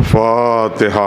फातिहा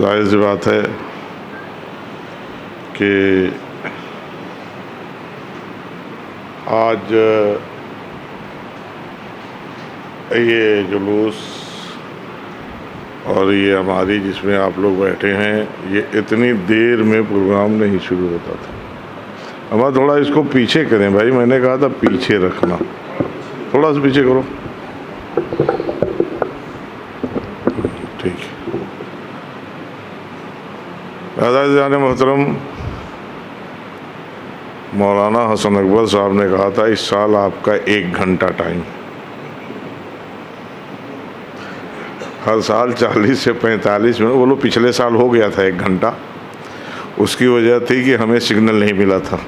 ज़ाहिर सी बात है कि आज ये जुलूस और ये हमारी जिसमें आप लोग बैठे हैं, ये इतनी देर में प्रोग्राम नहीं शुरू होता था। हमारा थोड़ा इसको पीछे करें भाई, मैंने कहा था पीछे रखना। थोड़ा सा पीछे करो ठीक है जान मोहतरम, मौलाना हसन अकबर साहब ने कहा था, इस साल आपका एक घंटा टाइम हर साल 40 से 45 मिनट बोलो पिछले साल हो गया था एक घंटा। उसकी वजह थी कि हमें सिग्नल नहीं मिला था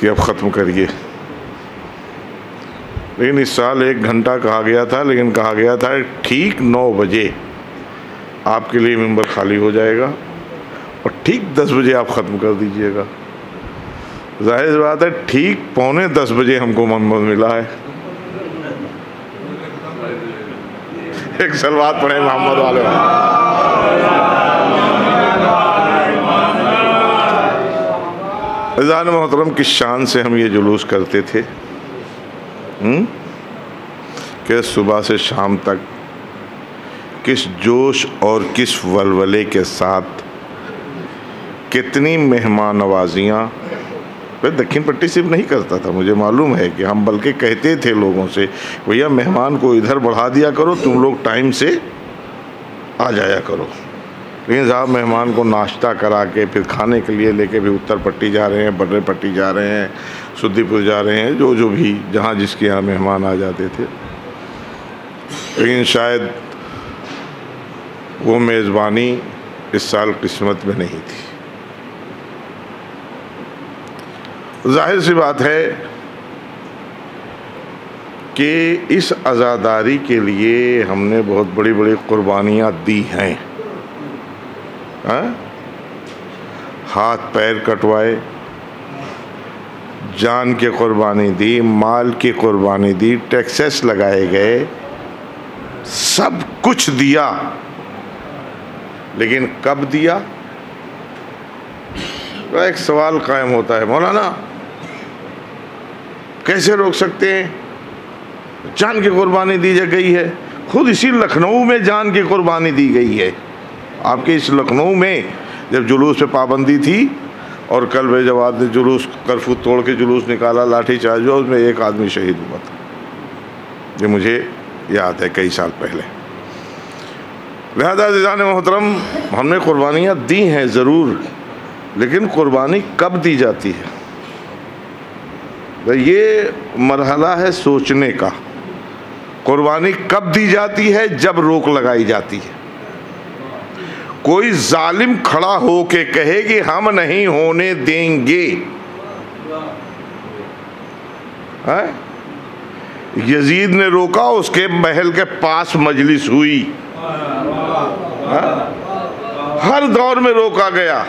कि अब ख़त्म करिए। लेकिन इस साल एक घंटा कहा गया था, लेकिन कहा गया था, ठीक नौ बजे आपके लिए मेंबर खाली हो जाएगा। और ठीक दस बजे आप ख़त्म कर दीजिएगा। ज़ाहिर बात है, ठीक पौने दस बजे हमको मोहम्मद मिला है। एक सलवात पढ़े मोहम्मद वाले अजान मोहतरम की शान से हम ये जुलूस करते थे हुँ? कि सुबह से शाम तक किस जोश और किस वलवले के साथ कितनी मेहमान नवाजियाँ दक्षिण पट्टी सिर्फ़ नहीं करता था, मुझे मालूम है कि हम बल्कि कहते थे लोगों से, भैया, मेहमान को इधर बढ़ा दिया करो, तुम लोग टाइम से आ जाया करो। लेकिन साहब मेहमान को नाश्ता करा के, फिर खाने के लिए लेके भी उत्तर पट्टी जा रहे हैं, बर्रे पट्टी जा रहे हैं, सुद्दीपुर जा रहे हैं, जो जो भी, जहाँ जिसके यहाँ मेहमान आ जाते थे। लेकिन शायद वो मेज़बानी इस साल किस्मत में नहीं थी। ज़ाहिर सी बात है कि इस आज़ादारी के लिए हमने बहुत बड़ी बड़ी कुर्बानियाँ दी हैं। हाँ? हाथ पैर कटवाए, जान की कुर्बानी दी, माल की कुर्बानी दी, टैक्सेस लगाए गए, सब कुछ दिया। लेकिन कब दिया? तो एक सवाल कायम होता है, मौलाना। कैसे रोक सकते हैं? जान की कुर्बानी दी जा गई है। खुद इसी लखनऊ में जान की कुर्बानी दी गई है। आपके इस लखनऊ में जब जुलूस पे पाबंदी थी और कल बेजवाद ने जुलूस, कर्फ्यू तोड़ के जुलूस निकाला, लाठी चार्ज हुआ, उसमें एक आदमी शहीद हुआ था। ये मुझे याद है कई साल पहले। लिहाजा जान मोहतरम, हमने कुर्बानियाँ दी हैं ज़रूर, लेकिन कुर्बानी कब दी जाती है? तो ये मरहला है सोचने का। कुर्बानी कब दी जाती है? जब रोक लगाई जाती है। कोई जालिम खड़ा हो के कहे कि हम नहीं होने देंगे। है? यजीद ने रोका, उसके महल के पास मजलिस हुई। है? हर दौर में रोका गया।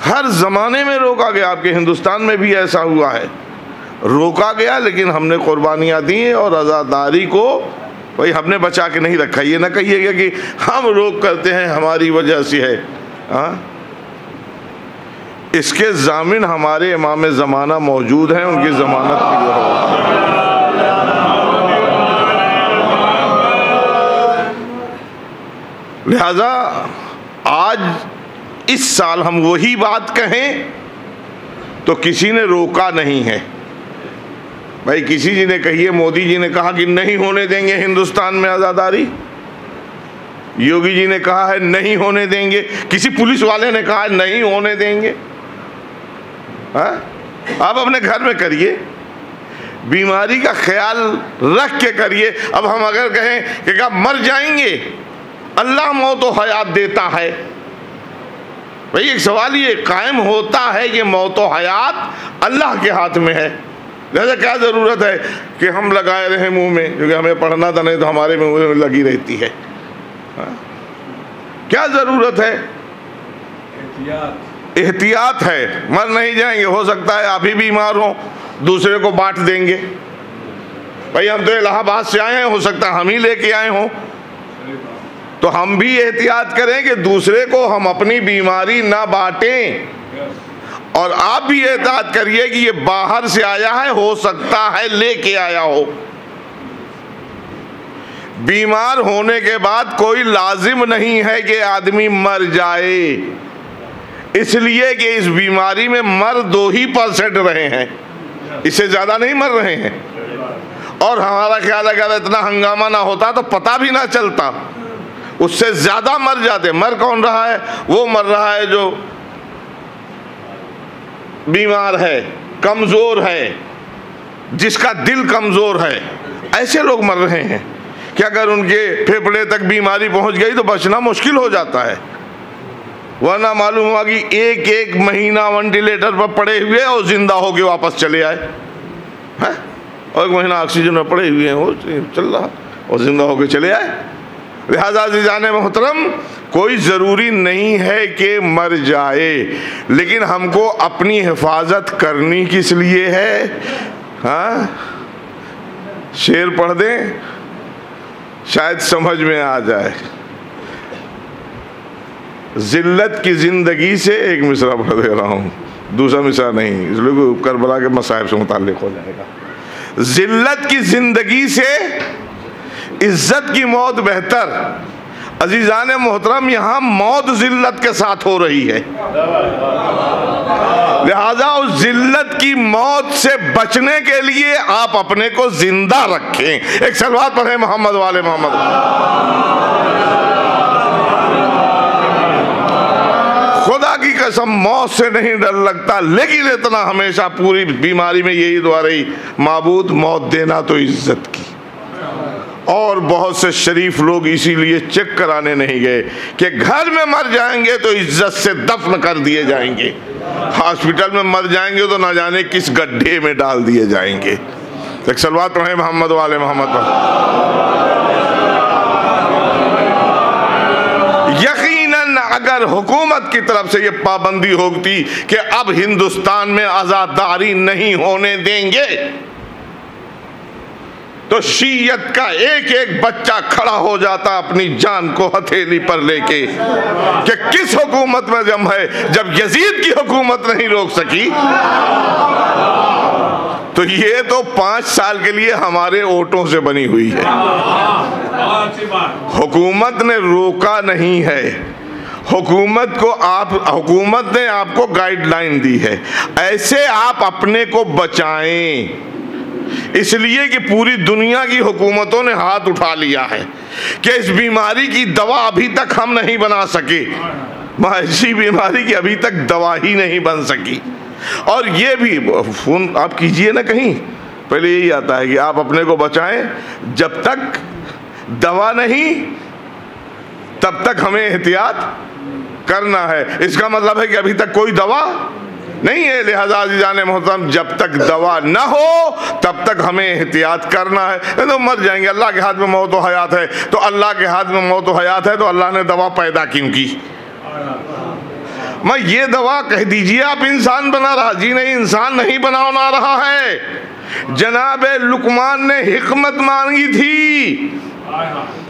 हर जमाने में रोका गया। आपके हिंदुस्तान में भी ऐसा हुआ है। रोका गया, लेकिन हमने कुर्बानियाँ दी और आज़ादारी को भाई हमने बचा के नहीं रखा। ये ना कहिएगा कि हम रोक करते हैं, हमारी वजह से है। हाँ? इसके जामिन हमारे इमाम ज़माना मौजूद हैं, उनकी ज़मानत की लिहाजा, आज इस साल हम वही बात कहें तो किसी ने रोका नहीं है। भाई, किसी जी ने कही मोदी जी ने कहा कि नहीं होने देंगे हिंदुस्तान में आज़ादारी? योगी जी ने कहा है, नहीं होने देंगे। किसी पुलिस वाले ने कहा है, नहीं होने देंगे। हाँ? आप अपने घर में करिए। बीमारी का ख्याल रख के करिए। अब हम अगर कहें कि क्या मर जाएँगे? अल्लाह मौत तो हयात देता है। भाई, एक सवाल ये, कायम होता है कि मौत हयात अल्लाह के हाथ में है। जैसे क्या ज़रूरत है कि हम लगाए रहे मुँह में? क्योंकि हमें पढ़ना था नहीं तो हमारे मुँह में लगी रहती है। हा? क्या ज़रूरत है? एहतियात। है। मर नहीं जाएँगे। हो सकता है अभी बीमार हो दूसरे को बांट देंगे। भाई हम तो इलाहाबाद से आए हैं हो सकता है हम ही लेके आए हों। तो हम भी एहतियात करें कि दूसरे को हम अपनी बीमारी ना बांटें। और आप भी एहतियात करिए कि ये बाहर से आया है, हो सकता है लेके आया हो। बीमार होने के बाद कोई लाजिम नहीं है कि आदमी मर जाए। इसलिए कि इस बीमारी में मर दो ही परसेंट रहे हैं। इससे ज़्यादा नहीं मर रहे हैं। और हमारा ख्याल है अगर इतना हंगामा ना होता तो पता भी ना चलता। उससे ज़्यादा मर जाते। मर कौन रहा है? वो मर रहा है जो बीमार है, कमज़ोर है, जिसका दिल कमज़ोर है, ऐसे लोग मर रहे हैं कि अगर उनके फेफड़े तक बीमारी पहुँच गई तो बचना मुश्किल हो जाता है। वरना मालूम हुआ कि एक एक महीना वेंटिलेटर पर पड़े हुए और ज़िंदा होके वापस चले आए। हैं? और एक महीना ऑक्सीजन में पड़े हुए हैं, वो चल रहा और ज़िंदा होके चले आए। लिहाजा जाने मोहतरम, कोई ज़रूरी नहीं है कि मर जाए, लेकिन हमको अपनी हिफाजत करनी किस लिए है? हाँ? शेर पढ़ दें, शायद समझ में आ जाए। जिल्लत की ज़िंदगी से एक मिसरा पढ़ दे रहा हूँ, दूसरा मिसरा नहीं, इसलिए करबला के मसाहब से मुतल हो जाएगा। जिल्लत की ज़िंदगी से इज़्ज़त की मौत बेहतर। अजीज़ान मोहतरम, यहाँ मौत जिल्लत के साथ हो रही है। लिहाजा उस जिल्लत की मौत से बचने के लिए आप अपने को ज़िंदा रखें। एक सलवार पढ़े मोहम्मद वाले मोहम्मद। खुदा की कसम, मौत से नहीं डर लगता, लेकिन इतना हमेशा पूरी बीमारी में यही दुआ रही, माबूद, मौत देना तो इज़्ज़त की। और बहुत से शरीफ लोग इसीलिए चेक कराने नहीं गए कि घर में मर जाएँगे तो इज़्ज़त से दफन कर दिए जाएँगे। हॉस्पिटल में मर जाएँगे तो ना जाने किस गड्ढे में डाल दिए जाएँगे। एक सलवार पढ़े मोहम्मद वाले मोहम्मद यकीनन अगर हुकूमत की तरफ़ से ये पाबंदी होती कि अब हिंदुस्तान में आज़ादारी नहीं होने देंगे तो शीयत का एक एक बच्चा खड़ा हो जाता अपनी जान को हथेली पर लेके कि किस हुकूमत में जम है? जब यजीद की हुकूमत नहीं रोक सकी। तो ये तो पाँच साल के लिए हमारे ओटों से बनी हुई है। हुकूमत ने रोका नहीं है। हुकूमत को आप, हुकूमत ने आपको गाइडलाइन दी है। ऐसे आप अपने को बचाएँ। इसलिए कि पूरी दुनिया की हुकूमतों ने हाथ उठा लिया है कि इस बीमारी की दवा अभी तक हम नहीं बना सके। ऐसी बीमारी की अभी तक दवा ही नहीं बन सकी। और ये भी, फ़ोन आप कीजिए ना कहीं। पहले यही आता है कि आप अपने को बचाएँ, जब तक दवा नहीं, तब तक हमें एहतियात करना है। इसका मतलब है कि अभी तक कोई दवा नहीं है, लिहाजा जाने मोहतरम, जब तक दवा न हो, तब तक हमें एहतियात करना है। तो मर जाएँगे, अल्लाह के हाथ में मौत व हयात है। तो अल्लाह के हाथ में मौत व हयात है तो अल्लाह ने दवा पैदा क्यों की? मैं ये दवा कह दीजिए, आप इंसान बना रहा जी नहीं इंसान नहीं बना ना रहा है। जनाब लुकमान ने हिकमत मांगी थी।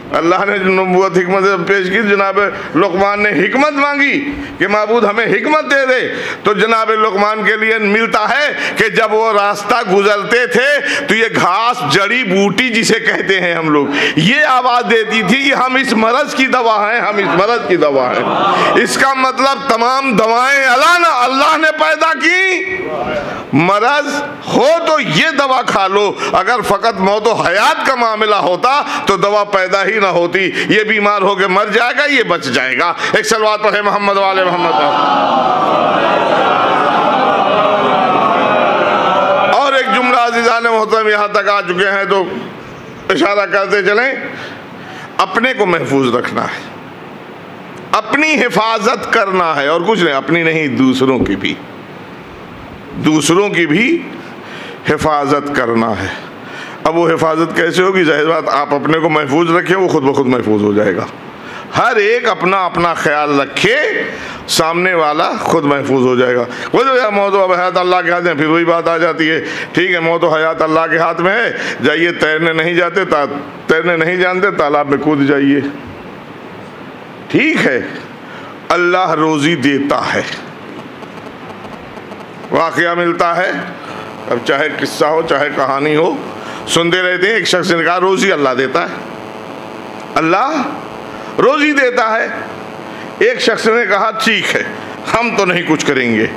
अल्लाह ने नबूत हमत पेश की, जनाब लुकमान ने हिकमत मांगी कि महबूद हमें हिकमत दे दे। तो जनाब लुकमान के लिए मिलता है कि जब वो रास्ता गुजरते थे तो ये घास, जड़ी, बूटी जिसे कहते हैं हम लोग, ये आवाज़ देती थी कि हम इस मरज की दवा हैं, हम इस मरज की दवा हैं। इसका मतलब तमाम दवाएँ अल्लाह अल्लाह ने पैदा की। मरज हो तो ये दवा खा लो, अगर फ़कत मौत हयात का मामला होता तो दवा पैदा ही ना होती, ये बीमार होकर मर जाएगा, ये बच जाएगा। एक सलवार पढ़े मोहम्मद वाले मोहम्मद और एक जुमला अजीज़ान मोहतरम यहाँ तक आ चुके हैं तो इशारा करते चलें, अपने को महफूज रखना है। अपनी हिफाजत करना है, और कुछ नहीं, अपनी नहीं, दूसरों की भी। दूसरों की भी हिफाजत करना है। अब वो हिफाजत कैसे होगी? ज़ाहिर बात, आप अपने को महफूज रखें, वो खुद ब खुद महफूज हो जाएगा। हर एक अपना अपना ख्याल रखे, सामने वाला खुद महफूज हो जाएगा। वो तो मौत अब हयात अल्लाह के हाथ में फिर वही बात आ जाती है। ठीक है, मौत हयात अल्लाह के हाथ में है। जाइए, तैरने नहीं जाते तैरने नहीं जानते, तालाब में कूद जाइए। ठीक है, अल्लाह रोज़ी देता है। वाक़ मिलता है। अब चाहे किस्सा हो, चाहे कहानी हो सुनते रहते हैं, एक शख्स ने कहा, रोज़ी अल्लाह देता है। अल्लाह रोज़ी देता है। एक शख्स ने कहा, ठीक है, हम तो नहीं कुछ करेंगे।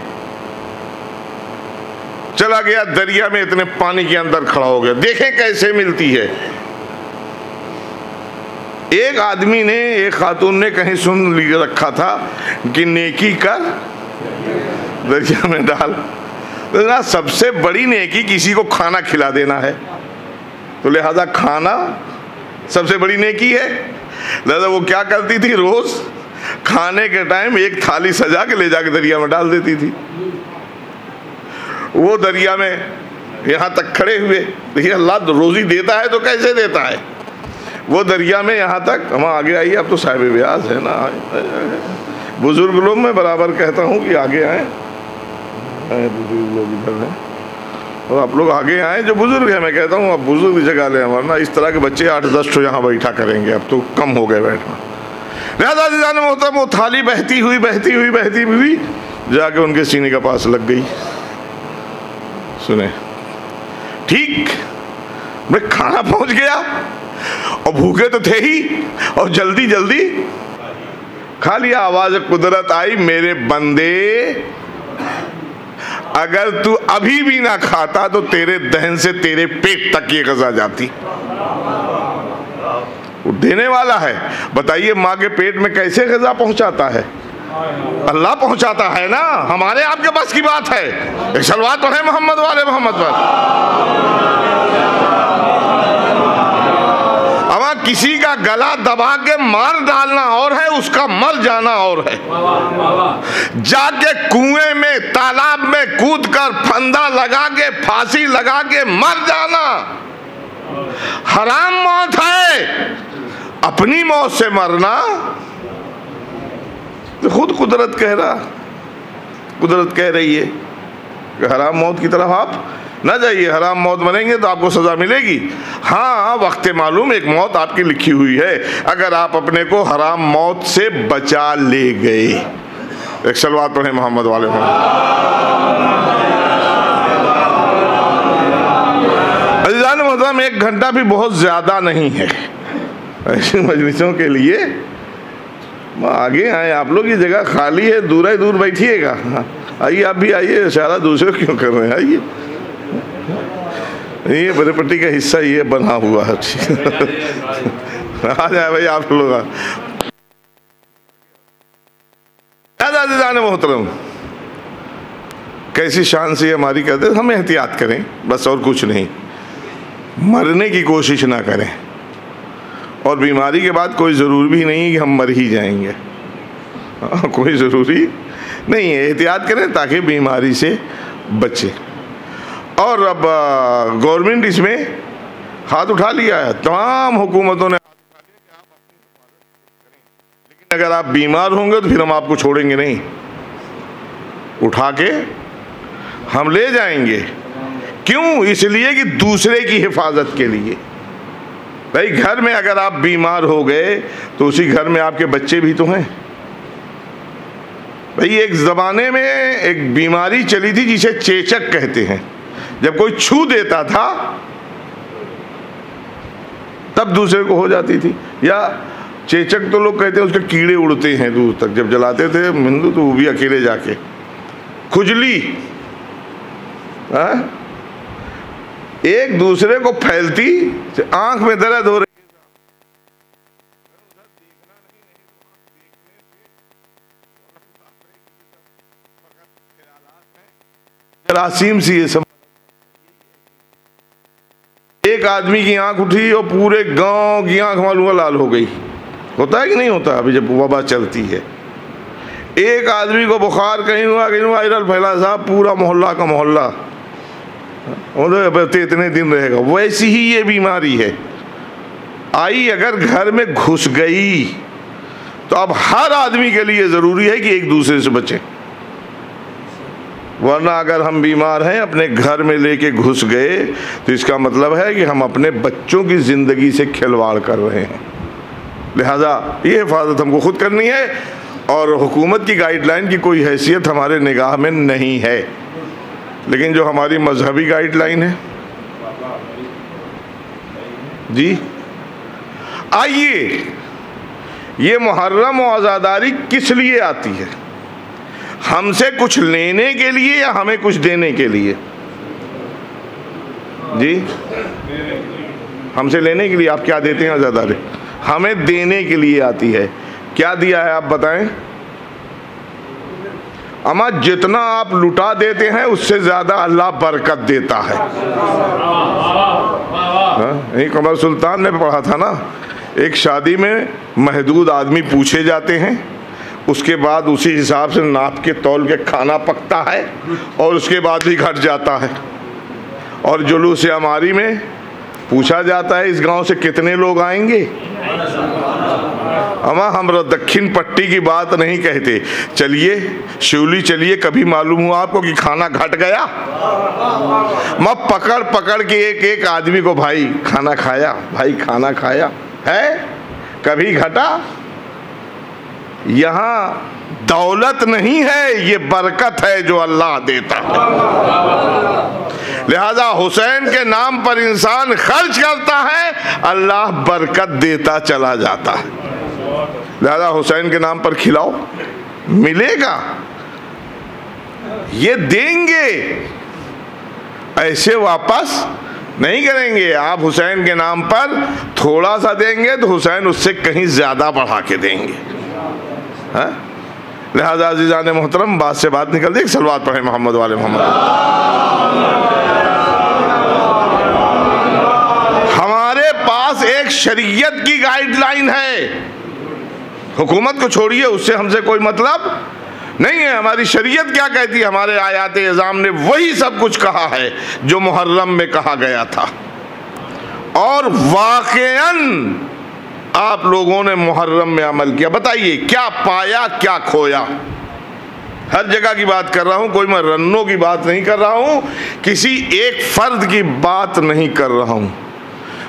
चला गया दरिया में, इतने पानी के अंदर खड़ा हो गया। देखें कैसे मिलती है। एक आदमी ने, एक खातून ने कहीं सुन रखा था कि नेकी कर दरिया में डाल। तो सबसे बड़ी नेकी किसी को खाना खिला देना है। तो लिहाजा खाना सबसे बड़ी नेकी है। लिहाजा वो क्या करती थी? रोज खाने के टाइम एक थाली सजा के ले जाके दरिया में डाल देती थी। वो दरिया में यहाँ तक खड़े हुए देखिए अल्लाह रोजी देता है तो कैसे देता है? वो दरिया में यहाँ तक, हम आगे आइए, अब तो साहिब ब्याज है ना बुज़ुर्ग लोग, मैं बराबर कहता हूँ कि आगे आए बुज़ुर्ग लोग इधर हैं। और आप लोग आगे आए, जो बुज़ुर्ग हैं, मैं कहता हूँ, आप बुज़ुर्ग जगह ले वरना इस तरह के बच्चे आठ दस तो यहाँ बैठा करेंगे, अब तो कम हो गए बैठना। लिहाजा जाने में होता वो थाली बहती हुई बहती हुई बहती हुई, जाके उनके सीने के पास लग गई। सुने? ठीक। मैं खाना पहुँच गया, और भूखे तो थे ही, और जल्दी जल्दी। खा लिया, आवाज़ कुदरत आई, मेरे बंदे अगर तू अभी भी ना खाता तो तेरे दहन से तेरे पेट तक ये गजा जाती। वो देने वाला है। बताइए, माँ के पेट में कैसे गजा पहुंचाता है? अल्लाह पहुंचाता है ना? हमारे आपके पास की बात है। एक सलवा तो है मोहम्मद वाले मोहम्मद पर। किसी का गला दबा के मार डालना और है उसका मर जाना और है। जाके कुएँ में तालाब में कूद कर फंदा लगा के फांसी लगा के मर जाना। हराम मौत है। अपनी मौत से मरना। तो खुद कुदरत कह रहा कुदरत कह रही है कि हराम मौत की तरफ़ आप ना जाइए, हराम मौत मरेंगे तो आपको सजा मिलेगी। हाँ वक्त मालूम, एक मौत आपकी लिखी हुई है। अगर आप अपने को हराम मौत से बचा ले गए। एक सलवार पढ़े मोहम्मद वाले मोहतरम एक घंटा भी बहुत ज़्यादा नहीं है। ऐसी मजलिसों के लिए आगे आए, आप लोग ये जगह खाली है, दूर ही, दूर बैठिएगा। आइए, आप भी आइए, इशारा दूसरे क्यों कर रहे हैं? आइए। ये बड़े पट्टी का हिस्सा ये बना हुआ है। आ जाए भाई आप लोग। जाने मोहतरम। कैसी शान से हमारी कहते हम एहतियात करें बस और कुछ नहीं। मरने की कोशिश ना करें। और बीमारी के बाद कोई ज़रूर भी नहीं कि हम मर ही जाएँगे। हाँ, कोई ज़रूरी नहीं है। एहतियात करें ताकि बीमारी से बचे। और अब गवर्नमेंट इसमें हाथ उठा लिया है। तमाम हुकूमतों ने लेकिन अगर आप बीमार होंगे तो फिर हम आपको छोड़ेंगे नहीं। उठा के हम ले जाएँगे। क्यों? इसलिए कि दूसरे की हिफाजत के लिए। भाई, घर में अगर आप बीमार हो गए तो उसी घर में आपके बच्चे भी तो हैं। भाई, एक ज़माने में एक बीमारी चली थी जिसे चेचक कहते हैं। जब कोई छू देता था, तब दूसरे को हो जाती थी। या चेचक तो लोग कहते हैं, उसके कीड़े उड़ते हैं दूर तक, जब जलाते थे हिंदू तो वो भी अकेले जाके। खुजली आ? एक दूसरे को फैलती, आँख में दर्द हो रही। जरासीम सी ये सब एक आदमी की आँख उठी और पूरे गाँव की आँख मालूम लाल हो गई। होता है कि नहीं होता? अभी जब वबा चलती है। एक आदमी को बुखार कहीं हुआ, कहीं वायरल फैला साहब, पूरा मोहल्ला का मोहल्ला। इतने दिन रहेगा। वैसी ही ये बीमारी है। आई अगर घर में घुस गई तो अब हर आदमी के लिए ज़रूरी है कि एक दूसरे से बचें। वरना अगर हम बीमार हैं, अपने घर में लेके घुस गए तो इसका मतलब है कि हम अपने बच्चों की ज़िंदगी से खिलवाड़ कर रहे हैं। लिहाजा ये हिफाजत हमको खुद करनी है, और हुकूमत की गाइडलाइन की कोई हैसियत हमारे निगाह में नहीं है। लेकिन जो हमारी मजहबी गाइडलाइन है। जी? आइए, ये मुहर्रम और आज़ादारी किस लिए आती है? हमसे कुछ लेने के लिए या हमें कुछ देने के लिए? जी? हमसे लेने के लिए आप क्या देते हैं आज़ादारी हमें देने के लिए आती है। क्या दिया है आप बताएँ? अमा जितना आप लुटा देते हैं उससे ज़्यादा अल्लाह बरकत देता है। हाँ, कमर सुल्तान ने पढ़ा था ना एक शादी में महदूद आदमी पूछे जाते हैं उसके बाद उसी हिसाब से नाप के तौल के खाना पकता है और उसके बाद भी घट जाता है। और जुलूस हमारी में पूछा जाता है, इस गाँव से कितने लोग आएँगे? अमा हम दक्षिण पट्टी की बात नहीं कहते। चलिए, शिवली, चलिए, कभी मालूम हुआ आपको कि खाना घट गया? मैं पकड़ पकड़ के एक एक आदमी को, भाई, खाना खाया, भाई, खाना खाया। है? कभी घटा? यहाँ दौलत नहीं है, ये बरकत है जो अल्लाह देता है। लिहाजा हुसैन के नाम पर इंसान खर्च करता है, अल्लाह बरकत देता चला जाता है। लिहाजा हुसैन के नाम पर खिलाओ, मिलेगा। ये देंगे, ऐसे वापस नहीं करेंगे। आप हुसैन के नाम पर थोड़ा सा देंगे तो हुसैन उससे कहीं ज़्यादा बढ़ा के देंगे। हाँ? लिहाजा अजीज़ान मोहतरम, बात से बात निकल दी, एक सलवात पढ़े मोहम्मद वाले मोहम्मद। हमारे पास एक शरीयत की गाइडलाइन है। हुकूमत को छोड़िए, उससे हमसे कोई मतलब नहीं है। हमारी शरीयत क्या कहती है? हमारे आयात एजाम ने वही सब कुछ कहा है, जो मुहर्रम में कहा गया था। और वाकन आप लोगों ने मुहर्रम में अमल किया। बताइए, क्या पाया, क्या खोया? हर जगह की बात कर रहा हूँ, कोई मैं रन्नों की बात नहीं कर रहा हूँ, किसी एक फर्द की बात नहीं कर रहा हूँ।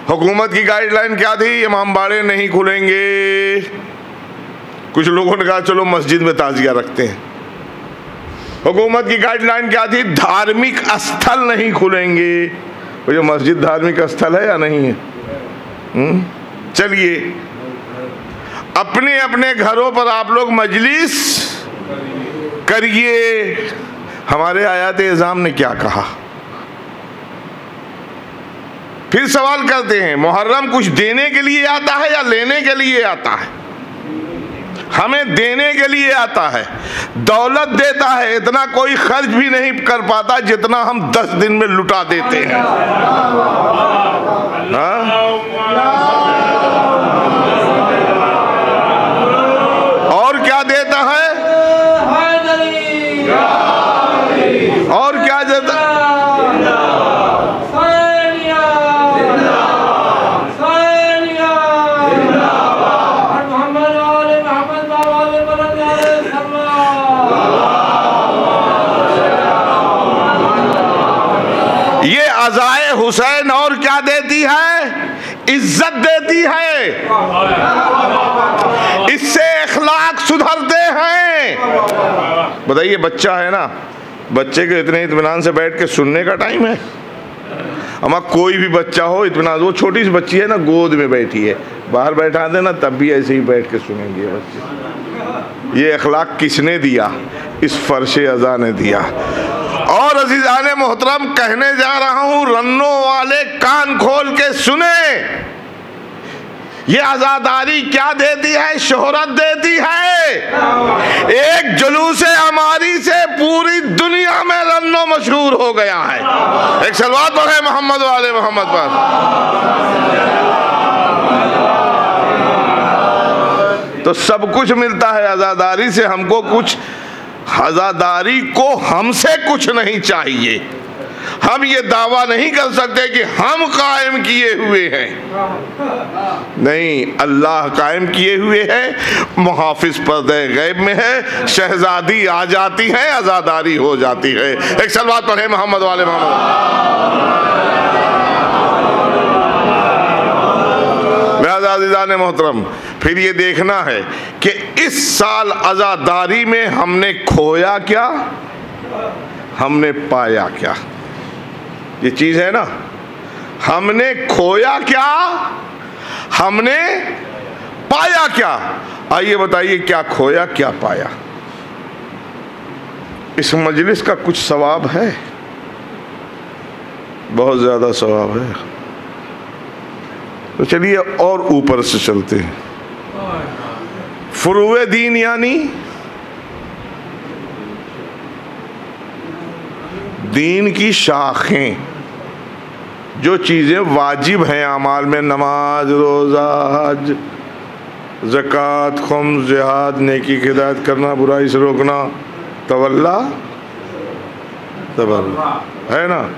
हुकूमत की गाइडलाइन क्या थी? इमाम बाड़े नहीं खुलेंगे। कुछ लोगों ने कहा, चलो मस्जिद में ताजिया रखते हैं। हुकूमत की गाइडलाइन क्या थी? धार्मिक स्थल नहीं खुलेंगे। मस्जिद धार्मिक स्थल है या नहीं है? हम्म? चलिए। अपने अपने घरों पर आप लोग मजलिस करिए। हमारे आयात एजाम ने क्या कहा? फिर सवाल करते हैं, मुहर्रम कुछ देने के लिए आता है या लेने के लिए आता है? हमें देने के लिए आता है दौलत देता है, इतना कोई खर्च भी नहीं कर पाता जितना हम दस दिन में लुटा देते हैं हाँ? और क्या देता है और क्या देता ये अजाए हुसैन और क्या देती है इज़्ज़त देती है इससे अखलाक सुधरते हैं बताइए बच्चा है ना, बच्चे के इतने इतमान से बैठ के सुनने का टाइम है। हमारा कोई भी बच्चा हो, इतना, वो छोटी सी बच्ची है ना, गोद में बैठी है। बाहर बैठा देना तब भी ऐसे ही बैठ के सुनेंगे बच्चे। ये अखलाक किसने दिया? इस फर्श अज़ा ने दिया। और अजीजान मोहतरम, कहने जा रहा हूँ, रन्नों वाले कान खोल के सुने। ये आजादारी क्या देती है? शोहरत देती है। एक जुलूस हमारी से पूरी दुनिया में रन्नो मशहूर हो गया है। एक सलवार है मोहम्मद वाले मोहम्मद पर। तो सब कुछ मिलता है आजादारी से, हमको कुछ, आजादारी को हमसे कुछ नहीं चाहिए। हम ये दावा नहीं कर सकते कि हम कायम किए हुए हैं। नहीं, अल्लाह कायम किए हुए हैं, मुहाफिज पर्दे गैब में है, शहजादी आ जाती है, आज़ादारी हो जाती है। एक सलवात पढ़े मोहम्मद वाले मोहम्मद। मोहतरम, फिर ये देखना है कि इस साल आज़ादारी में हमने खोया क्या? हमने पाया क्या? ये चीज़ है ना? हमने खोया क्या? हमने पाया क्या? आइए बताइए, क्या खोया, क्या पाया? इस मजलिस का कुछ सवाब है? बहुत ज़्यादा सवाब है। तो चलिए और ऊपर से चलते हैं। फुरुए दीन यानी? दीन की शाखें। जो चीज़ें वाजिब हैं अमाल में, नमाज़, रोज़ा, हज, ज़क़़त खुम जिहाद, नेकी, हिदायत करना, बुराई से रोकना, तवल्ला तवल्ला। है ना?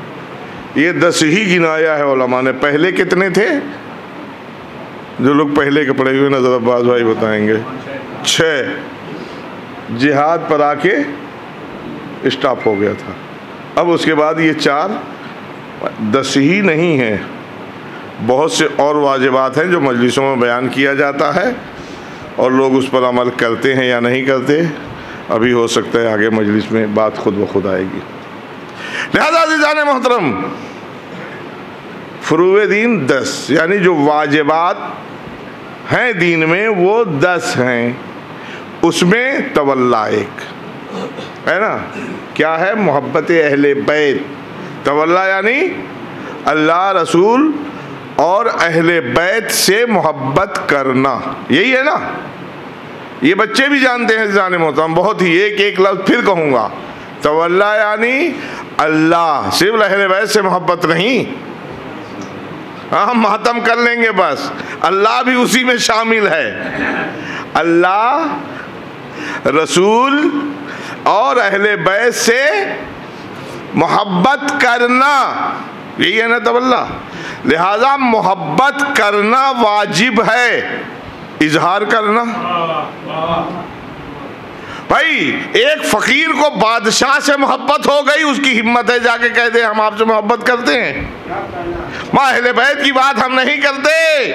ये दस ही गिनाया है ओलमा ने। पहले कितने थे? जो लोग पहले के पढ़े हुए नज़र अब्बास भाई बताएँगे। छः। जिहाद पर आके स्टॉप हो गया था। अब उसके बाद ये चार दस ही नहीं है। बहुत से और वाजिबात हैं जो मजलिसों में बयान किया जाता है और लोग उस पर अमल करते हैं या नहीं करते, अभी हो सकता है आगे मजलिस में बात खुद ब खुद आएगी। लिहाजा जाने मोहतरम, फरूव दीन दस, यानी जो वाजिबात हैं दीन में, वो दस हैं। उसमें तवल्ला एक है ना? क्या है? मोहब्बत अहले बैत। तवल्ला यानी अल्लाह रसूल और अहले बैत से मोहब्बत करना। यही है ना? ये बच्चे भी जानते हैं जाने मोहतम बहुत ही एक एक लफ्ज फिर कहूँगा। तवल्ला यानी अल्लाह, सिर्फ़ अहले बैत से मोहब्बत नहीं। हाँ हम मातम कर लेंगे बस। अल्लाह भी उसी में शामिल है। अल्लाह, रसूल और अहले बैत से मोहब्बत करना, यही है ना तबल्ला। लिहाजा मोहब्बत करना वाजिब है, इजहार करना। भाई, एक फकीर को बादशाह से मोहब्बत हो गई, उसकी हिम्मत है जाके कह दे, हम आपसे मोहब्बत करते हैं। माहले बैत की बात हम नहीं करते।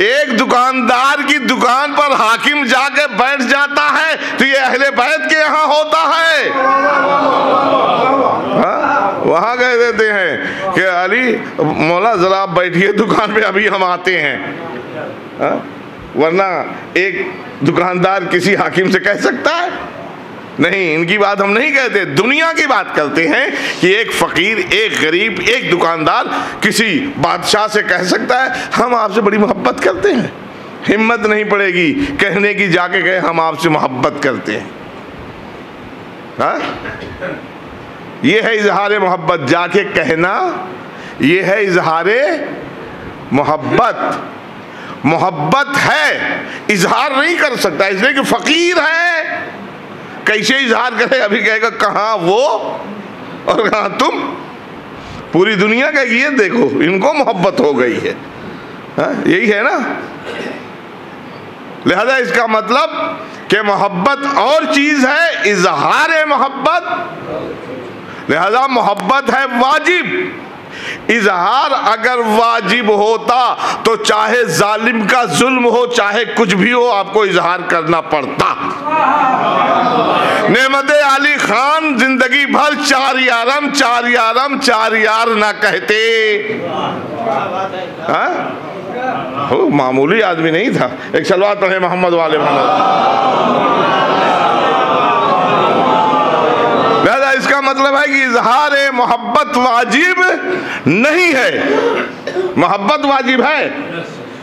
एक दुकानदार की दुकान पर हाकिम जाके बैठ जाता है तो ये अहले बैत के यहाँ होता है हाँ? वहाँ कह देते हैं कि अली, मौला जरा आप बैठिए दुकान पे, अभी हम आते हैं हा? वरना एक दुकानदार किसी हाकिम से कह सकता है नहीं, इनकी बात हम नहीं कहते। दुनिया की बात करते हैं कि एक फकीर, एक गरीब, एक दुकानदार किसी बादशाह से कह सकता है, हम आपसे बड़ी मोहब्बत करते हैं। हिम्मत नहीं पड़ेगी कहने की, जाके कहे, हम आपसे मोहब्बत करते हैं। हा? ये है इजहार मोहब्बत। जाके कहना, ये है इजहार मोहब्बत। मोहब्बत है, इजहार नहीं कर सकता। इसलिए कि फकीर है। कैसे इजहार करे? अभी कहेगा, कहा वो और कहा तुम? पूरी दुनिया कहेगी ये देखो, इनको मोहब्बत हो गई है। हा? यही है ना? लिहाजा इसका मतलब कि मोहब्बत और चीज़ है, इजहार मोहब्बत। लिहाजा मोहब्बत है वाजिब। इजहार अगर वाजिब होता तो चाहे जालिम का जुल्म हो, चाहे कुछ भी हो, आपको इजहार करना पड़ता। नेमत अली खान ज़िंदगी भर चार यारम चार यारम, चार यार ना कहते। हो? मामूली आदमी नहीं था। एक सलवार पढ़े मोहम्मद वाले मोहम्मद। मतलब है कि इजहार मोहब्बत वाजिब नहीं है। मोहब्बत वाजिब है?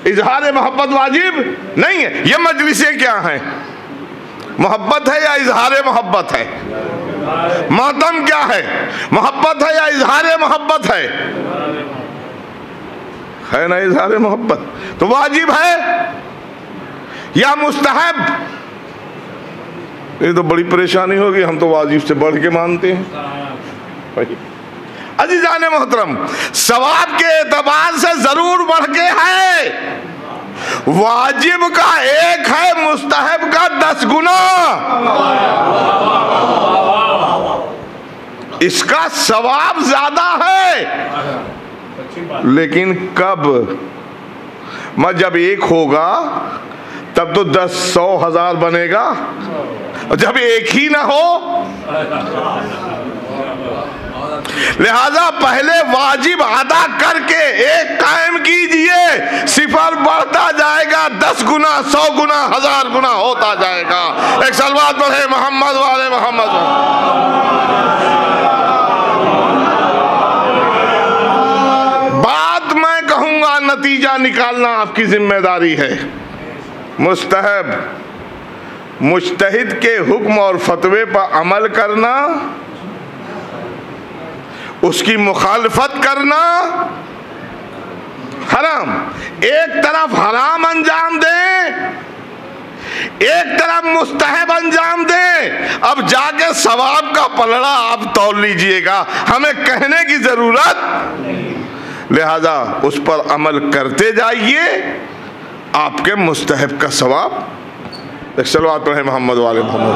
इजहार मोहब्बत वाजिब नहीं है। ये मजलिसें क्या हैं? मोहब्बत है या इजहार मोहब्बत है? मातम क्या है? मोहब्बत है या इजहार मोहब्बत है? है ना इजहार मोहब्बत? तो वाजिब है या मुस्तहब? ये तो बड़ी परेशानी होगी, हम तो वाजिब से बढ़ के मानते हैं। अजीजान मोहतरम, सवाब के एतबार से ज़रूर बढ़ के है। वाजिब का एक है, मुस्तहब का दस गुना। इसका सवाब ज़्यादा है। लेकिन कब? मैं जब एक होगा तब तो दस सौ हज़ार बनेगा। जब एक ही ना हो, लिहाजा पहले वाजिब अदा करके एक कायम कीजिए, सिफर बढ़ता जाएगा, दस गुना, सौ गुना, हज़ार गुना होता जाएगा। एक सलवात बढ़े मोहम्मद वाले मोहम्मद बात मैं कहूँगा, नतीजा निकालना आपकी ज़िम्मेदारी है। मुस्तहब, मुश्तहिद के हुक्म और फतवे पर अमल करना, उसकी मुखालफत करना हराम। एक तरफ़ हराम अंजाम दे, एक तरफ़ मुस्तहब अंजाम दे। अब जाके सवाब का पलड़ा आप तोड़ लीजिएगा, हमें कहने की ज़रूरत लिहाजा उस पर अमल करते जाइए। आपके मुस्तहब का सवाब? एक सलवात पढ़े मोहम्मद वाले मोहम्मद।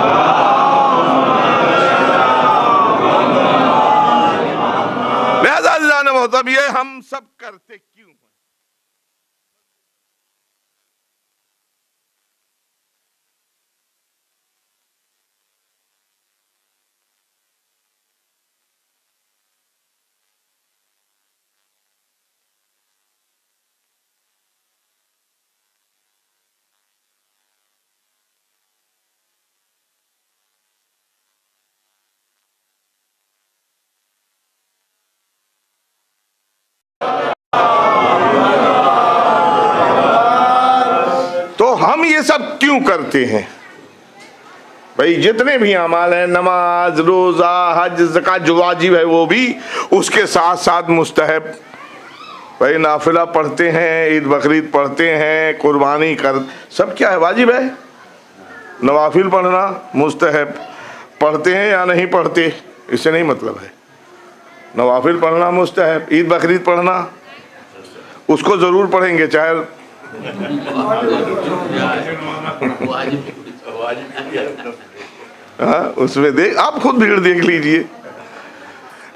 लिहाजा अल्लाह ने मोहतब ये हम सब करते तो हम ये सब क्यों करते हैं? भाई, जितने भी अमाल हैं, नमाज़, रोजा, हज जक़ा जो वाजिब है वो भी उसके साथ साथ मुस्तहब। भाई, नाफिला पढ़ते हैं, ईद बकरीद पढ़ते हैं, कुर्बानी कर, सब क्या है? वाजिब है? नवाफिल पढ़ना मुस्तहब। पढ़ते हैं या नहीं पढ़ते? इससे नहीं मतलब है। नवाफिल पढ़ना मुस्तहब, ईद बकरीद पढ़ना, उसको ज़रूर पढ़ेंगे, चाहे हाँ उसमें देख आप खुद भीड़ देख लीजिए।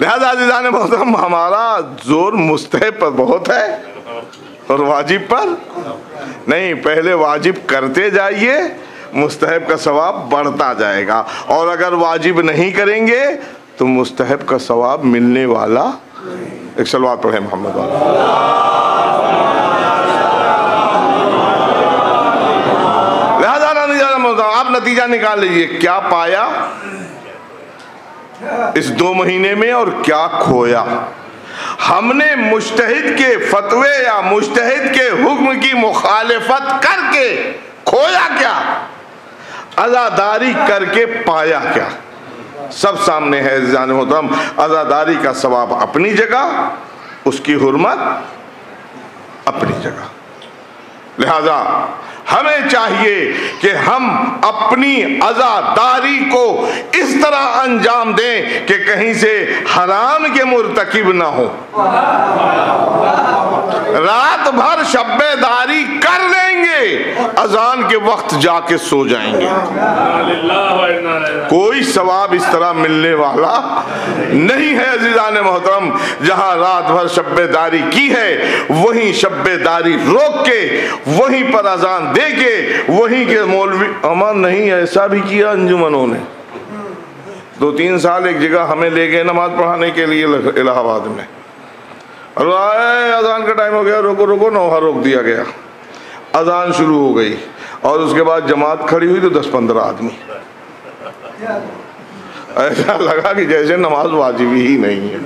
लिहाजा ने मोहतरम, हमारा ज़ोर मुस्तहब पर बहुत है और वाजिब पर नहीं, पहले वाजिब करते जाइए, मुस्तहब का सवाब बढ़ता जाएगा। और अगर वाजिब नहीं करेंगे तो मुस्तहब का सवाब मिलने वाला एक सलवार पढ़े मोहम्मद वाला। आप नतीजा निकाल लीजिए। क्या पाया इस दो महीने में और क्या खोया? हमने मुश्तहिद के फतवे या मुश्तहिद के हुक्म की मुखालफत करके खोया क्या? अजादारी करके पाया क्या? सब सामने है, जान मोहतरम आज़ादारी का सवाब अपनी जगह, उसकी हुरमत अपनी जगह। लिहाजा हमें चाहिए कि हम अपनी अजादारी को इस तरह अंजाम दें कि कहीं से हराम के मुरतकब ना हो। रात भर शब्बेदारी कर लेंगे, अजान के वक्त जाके सो जाएँगे। कोई सवाब इस तरह मिलने वाला नहीं है अजीजान मोहतरम। जहाँ रात भर शब्बेदारी की है, वहीं शब्बेदारी रोक के, वहीं पर अजान दे के वहीं के मौलवी अमर नहीं, ऐसा भी किया अंजुमनों ने। दो तीन साल एक जगह हमें ले गए नमाज़ पढ़ाने के लिए इलाहाबाद में। अजान का टाइम हो गया, रोको रोको, नौहा रोक दिया गया। अजान शुरू हो गई, और उसके बाद जमात खड़ी हुई तो दस पंद्रह आदमी। ऐसा लगा कि जैसे नमाज़ वाजिब ही नहीं है।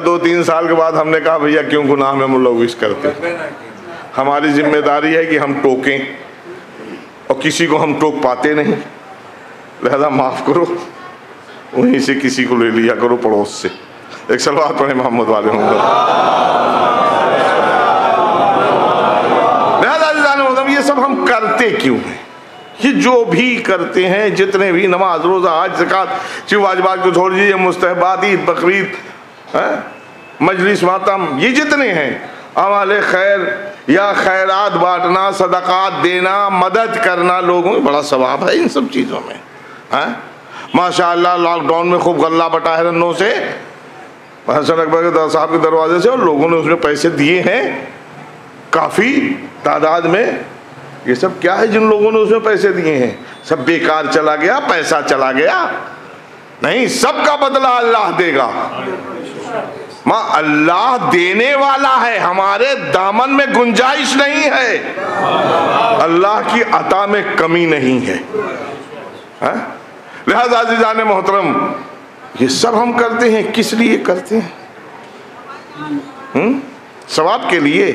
दो तीन साल के बाद हमने कहा, भैया, क्यों गुनाह में मुलविस करते हमारी ज़िम्मेदारी है कि हम टोकें और किसी को हम टोक पाते नहीं। लिहाजा माफ़ करो वहीं से किसी को ले लिया करो पड़ोस से। एक सलवार पढ़े मोहम्मद वाले होंगे ये सब हम करते क्यों हैं? ये जो भी करते हैं, जितने भी नमाज़, रोज़ा आज जक़ात शिवाजबाज को छोड़ दीजिए मुस्तहबाद ईद, बकरीद मजलिस, मातम, ये जितने हैं अमाल खैर या खैरात बांटना, सदक़ात देना, मदद करना लोगों में बड़ा सवाब है इन सब चीज़ों में। है? माशाल्लाह लॉकडाउन में खूब गल्ला बटा है रनों से। हसन अकबर के साहब के दरवाजे से और लोगों ने उसमें पैसे दिए हैं। काफ़ी तादाद में। ये सब क्या है जिन लोगों ने उसमें पैसे दिए हैं? सब बेकार चला गया, पैसा चला गया। नहीं, सबका बदला अल्लाह देगा। माँ अल्लाह देने वाला है हमारे दामन में गुंजाइश नहीं है। अल्लाह की अता में कमी नहीं है, है? लिहाजा जान मोहतरम ये सब हम करते हैं किस लिए करते हैं? सवाब के लिए।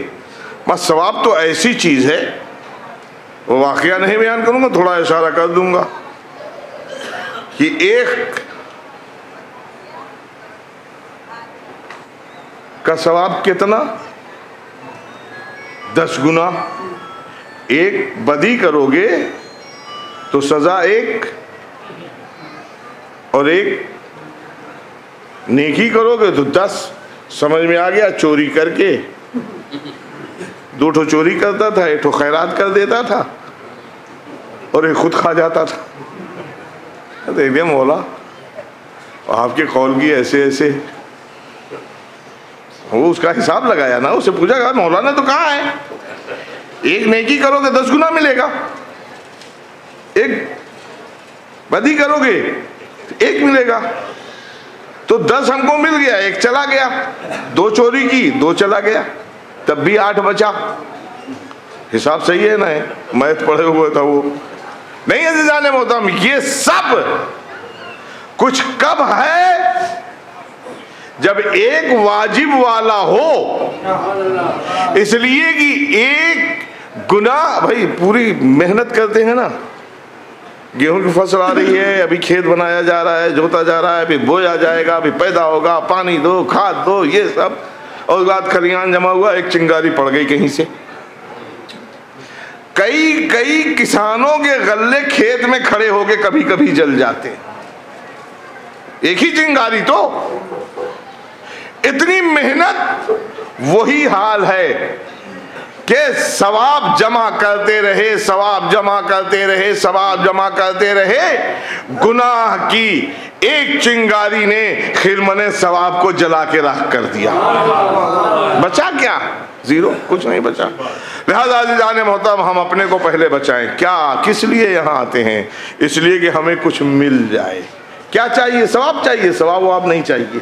बस सवाब तो ऐसी चीज़ है वो वाकया नहीं बयान करूँगा थोड़ा इशारा कर दूँगा कि एक का सवाब कितना? दस गुना। एक बदी करोगे तो सजा एक। और एक नेकी करोगे तो दस। समझ में आ गया? चोरी करके। दो ठो चोरी करता था, एक ठो खैरात कर देता था और एक खुद खा जाता था। देखिए मौला, आपके कौल की ऐसे ऐसे वो उसका हिसाब लगाया ना, उसे पूछा, कहा, मौलाना तो कहाँ है? एक नेकी करोगे, दस गुना मिलेगा। एक बदी करोगे, एक मिलेगा। तो दस हमको मिल गया, एक चला गया। दो चोरी की, दो चला गया। तब भी आठ बचा। हिसाब सही है ना मैथ पढ़े हुए था वो। नहीं जाने मोहतम ये सब कुछ कब है? जब एक वाजिब वाला हो, इसलिए कि एक गुना, भाई, पूरी मेहनत करते हैं ना। गेहूँ की फ़सल आ रही है, अभी खेत बनाया जा रहा है, जोता जा रहा है, अभी बोया जाएगा, अभी पैदा होगा, पानी दो, खाद दो, ये सब। और बाद खलियान जमा हुआ, एक चिंगारी पड़ गई कहीं से। कई कई किसानों के गल्ले खेत में खड़े होके कभी कभी जल जाते एक ही चिंगारी तो। इतनी मेहनत, वही हाल है कि सवाब जमा करते रहे, सवाब जमा करते रहे, सवाब जमा करते रहे। गुनाह की एक चिंगारी ने खिरमने सवाब को जला के रख कर दिया। बचा क्या? ज़ीरो, कुछ नहीं बचा। लिहाजा जाने मोहतम हम अपने को पहले बचाएँ। क्या, किस लिए यहाँ आते हैं? इसलिए कि हमें कुछ मिल जाए। क्या चाहिए? सवाब चाहिए? सवाब वाब नहीं चाहिए।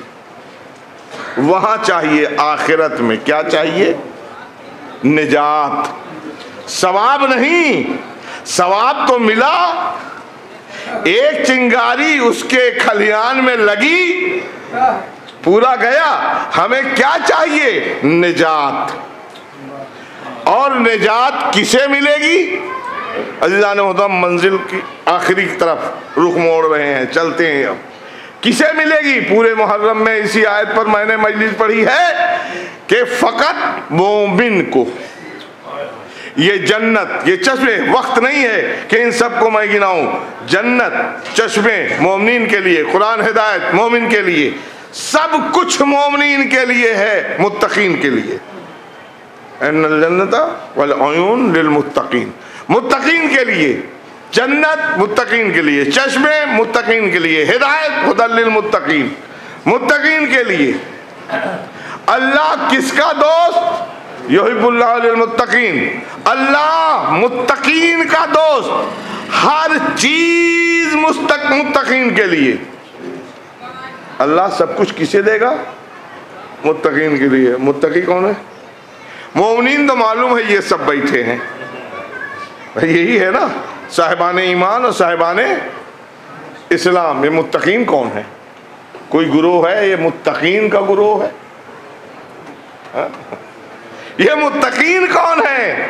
वहाँ चाहिए आखिरत में क्या चाहिए? निजात। सवाब नहीं। सवाब तो मिला। एक चिंगारी उसके खलियान में लगी। पूरा गया। हमें क्या चाहिए? निजात। और निजात किसे मिलेगी? अजीजान होता मंजिल की आखिरी तरफ़ रुख मोड़ रहे हैं। चलते हैं अब। किसे मिलेगी? पूरे मुहर्रम में इसी आयत पर मैंने मजलिस पढ़ी है कि फकत मोमिन को। ये जन्नत, ये चश्मे, वक्त नहीं है कि इन सबको मैं गिनाऊं। जन्नत, चश्मे, मोमिन के लिए, कुरान हिदायत, मोमिन के लिए। सब कुछ मोमिन के लिए है, मुत्तकीन के लिए। जन्नता वालून लिलमुत्तकीन मुत्तकीन के लिए। जन्नत मुत्तकीन के लिए, चश्मे मुत्तकीन के लिए, हिदायत खुदल मुत्तकीन। मुत्तकीन के लिए। अल्लाह किसका दोस्त? यहीबुल्लामुत्तकीन अल्लाह मुत्तकीन का दोस्त। हर चीज़ मुस्तक, मुत्तकीन के लिए। अल्लाह सब कुछ किसे देगा? मुत्तकीन के लिए। मुत्तकी कौन है? मोमिन तो मालूम है ये सब बैठे हैं। यही है ना? साहिबान ईमान और साहिबान इस्लाम, ये मुत्तकीन कौन है? कोई गुरोह है? ये मुत्तकीन का गुरोह है? हाँ? ये मुत्तकीन कौन है?